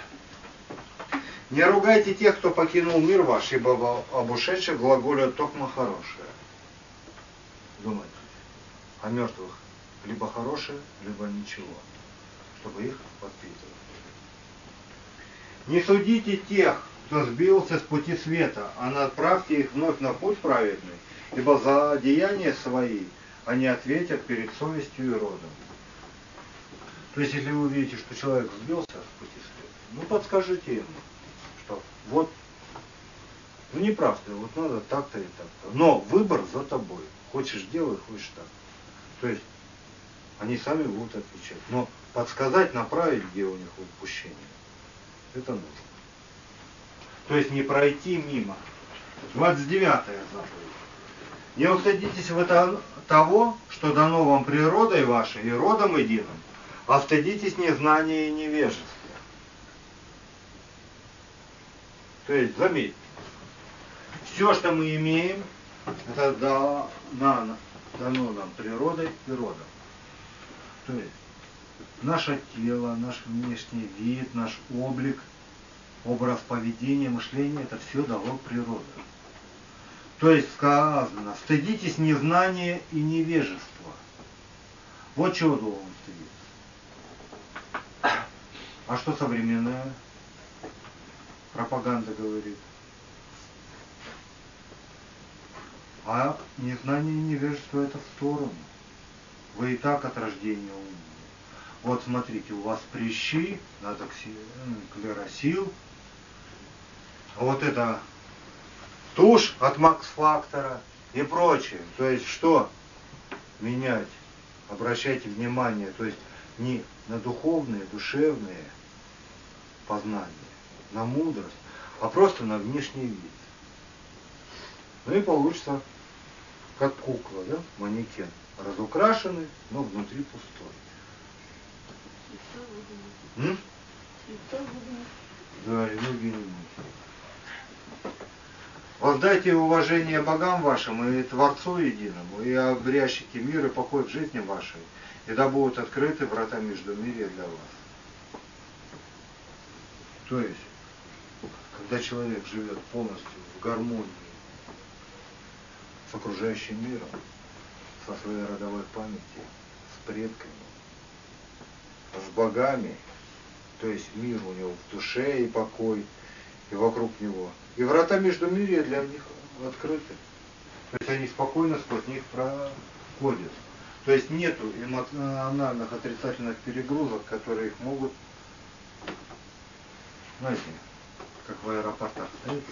Не ругайте тех, кто покинул мир ваш, ибо об- ушедших глаголят токмо хорошее. Думайте о мертвых. Либо хорошее, либо ничего, чтобы их воспитывать. Не судите тех, кто сбился с пути света, а направьте их вновь на путь праведный, ибо за деяния свои они ответят перед совестью и родом. То есть, если вы увидите, что человек сбился с пути света, ну подскажите ему, что вот, ну не прав ты, вот надо так-то и так-то. Но выбор за тобой. Хочешь делай, хочешь так. То есть, они сами будут отвечать. Но подсказать, направить, где у них упущение, это нужно. То есть не пройти мимо. 29 заповедь. Не устыдитесь вы то- того, что дано вам природой вашей и родом единым, а стыдитесь незнания и невежества. То есть, заметьте, все, что мы имеем, это да- на- дано нам природой и родом. То есть, наше тело, наш внешний вид, наш облик, образ поведения, мышления, это все дало природа. То есть сказано, стыдитесь незнания и невежества. Вот чего должен стыдиться. А что современная пропаганда говорит? А незнание и невежество это в сторону. Вы и так от рождения умные. Вот смотрите, у вас прыщи, надо клеросил. Вот это тушь от Макс Фактора и прочее. То есть что менять? Обращайте внимание, то есть не на духовные, душевные познания, на мудрость, а просто на внешний вид. Ну и получится как кукла, да, манекен. Разукрашенный, но внутри пустой. М? Да, и ноги не мыть. Воздайте уважение богам вашим и Творцу единому, и обрящите мир и покой в жизни вашей, и да будут открыты врата между мирия для вас. То есть, когда человек живет полностью в гармонии с окружающим миром, со своей родовой памятью, с предками, с богами, то есть мир у него в душе и покой, и вокруг него. И врата между мирия для них открыты. То есть они спокойно сквозь них проходят. То есть нету эмоциональных отрицательных перегрузок, которые их могут, знаете, как в аэропортах стоит.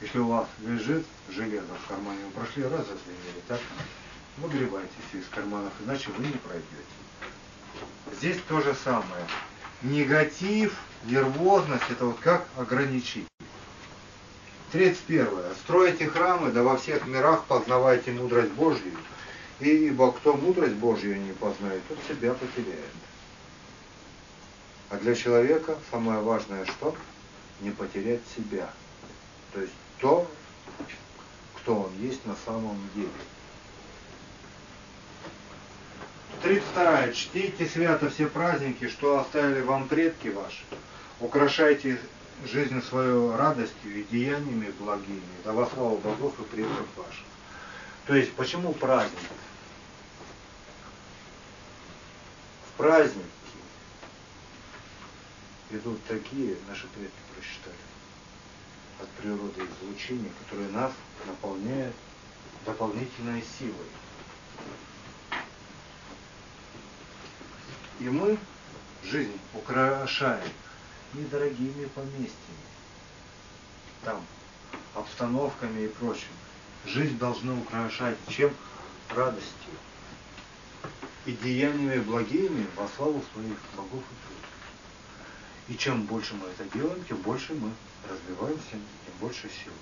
Если у вас лежит железо в кармане, вы прошли раз зазвенели, так? Выгребайте все из карманов, иначе вы не пройдете. Здесь то же самое. Негатив, нервозность, это вот как ограничить. 31. Строите храмы, да во всех мирах познавайте мудрость Божью. Ибо кто мудрость Божью не познает, тот себя потеряет. А для человека самое важное что? Не потерять себя. То есть то, кто он есть на самом деле. 32. Чтите свято все праздники, что оставили вам предки ваши. Украшайте жизнь свою радостью и деяниями благими, да во славу богов и предков ваших. То есть, почему праздник? В праздники идут такие, наши предки просчитали, от природы излучения, которые нас наполняют дополнительной силой. И мы жизнь украшаем недорогими поместьями, там, обстановками и прочим. Жизнь должна украшать чем? Радостью и деяниями благими во славу своих богов и предков. И чем больше мы это делаем, тем больше мы развиваемся, тем больше сил.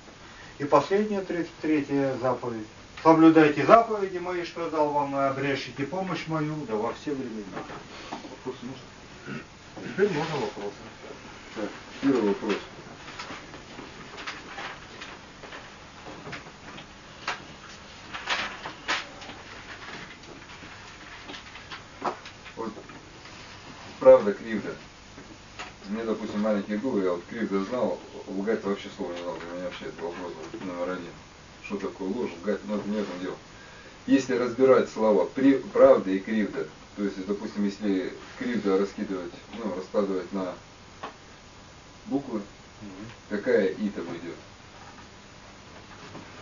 И последняя, 33 заповедь. Соблюдайте заповеди мои, что дал вам, и обрящите помощь мою, да во все времена. Вопросы можно? Теперь можно вопросы. Так, первый вопрос. Вот правда кривда. Мне, допустим, маленький был, я вот кривда знал, лгать вообще слова не знал. Для меня вообще это вопрос номер один. Что такое ложь, лгать, но это не в этом дело. Если разбирать слова при, правда и кривда, то есть, допустим, если кривда раскидывать, ну, раскладывать на буквы, какая ита идет?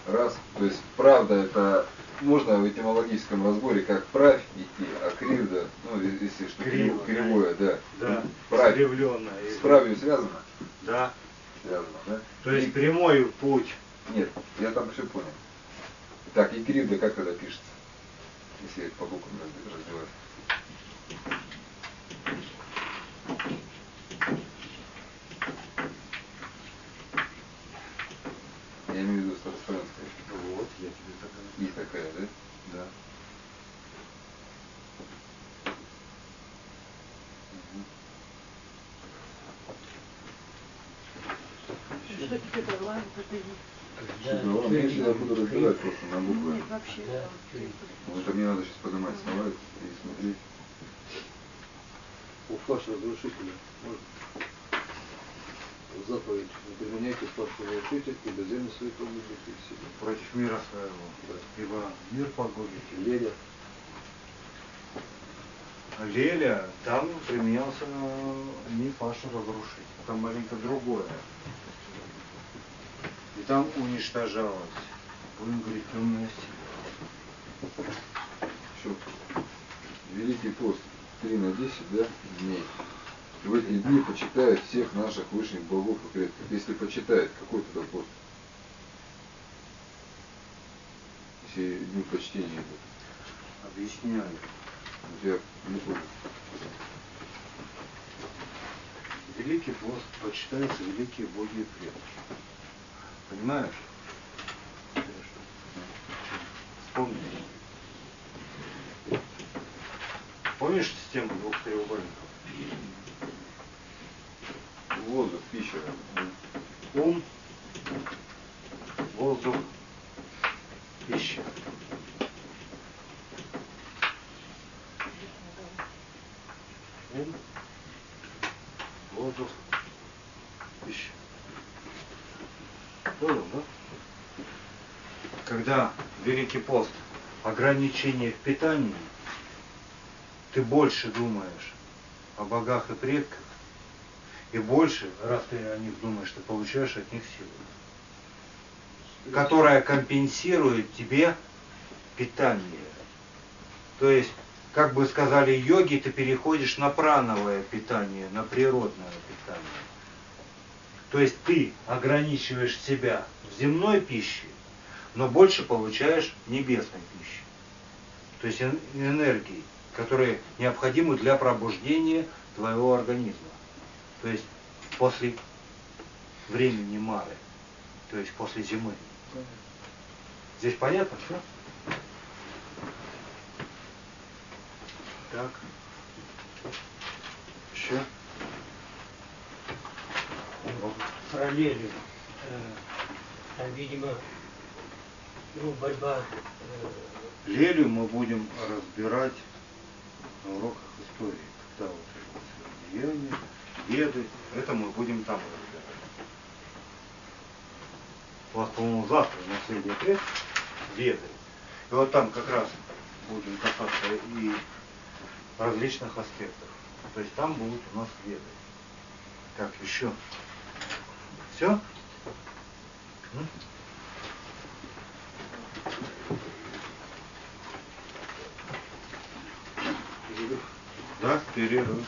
Раз. То есть правда это можно в этимологическом разборе как правь идти, а кривда, ну если что Криво, кривое, да. Да, Правь. С правью связано? Да. Связано, да? То есть прямой путь. Нет, я там все понял. Так, и кривда как тогда пишется? Если по буквам раз- разбивать. Старославянская. Вот, я тебе так говорю. Есть такая, да? Да. Что тебе вот это? Да, Ну, я всегда буду разбирать просто на буквы. Нет, вообще Ну, это мне надо сейчас поднимать слова и смотреть. У флаш разрушителя можно? Заповедь. Не применяйте флаш разрушитель, ибо землю свою погубите и себе. Против мира своего. Да. Ибо мир погубите. Леля. Леля, там применялся не Паша разрушить, там маленько другое. И там уничтожалось, будем говорить, темная сила. Еще Великий пост 3 на 10, да, дней. В эти дни почитают всех наших высших богов и предков. Если почитает, какой тогда пост? Если дни почтения идут. Объясняю. Я не понял. Великий пост почитаются великие боги и предки. Понимаешь? Вспомни. Помнишь систему двух треугольников? Воздух, пища. Ум, воздух, пища. Ум, воздух, пища. Понял, да? Когда Великий пост ограничение в питании, ты больше думаешь о богах и предках, и больше, раз ты о них думаешь, ты получаешь от них силу, которая компенсирует тебе питание. То есть, как бы сказали йоги, ты переходишь на прановое питание, на природное питание. То есть ты ограничиваешь себя в земной пище, но больше получаешь небесной пищи. То есть эн- энергии, которые необходимы для пробуждения твоего организма. То есть после времени Мары, то есть после зимы. Здесь понятно, что? Так. Еще? Параллели. э, Там, видимо, ну, борьба э, Лелю мы будем разбирать на уроках истории, когда вот это вот деяния, веды, это мы будем там разбирать. У вас, по-моему, завтра наследие предков, веды. И вот там как раз будем касаться и различных аспектов. То есть там будут у нас веды. Так, еще. Все? Да, перерыв.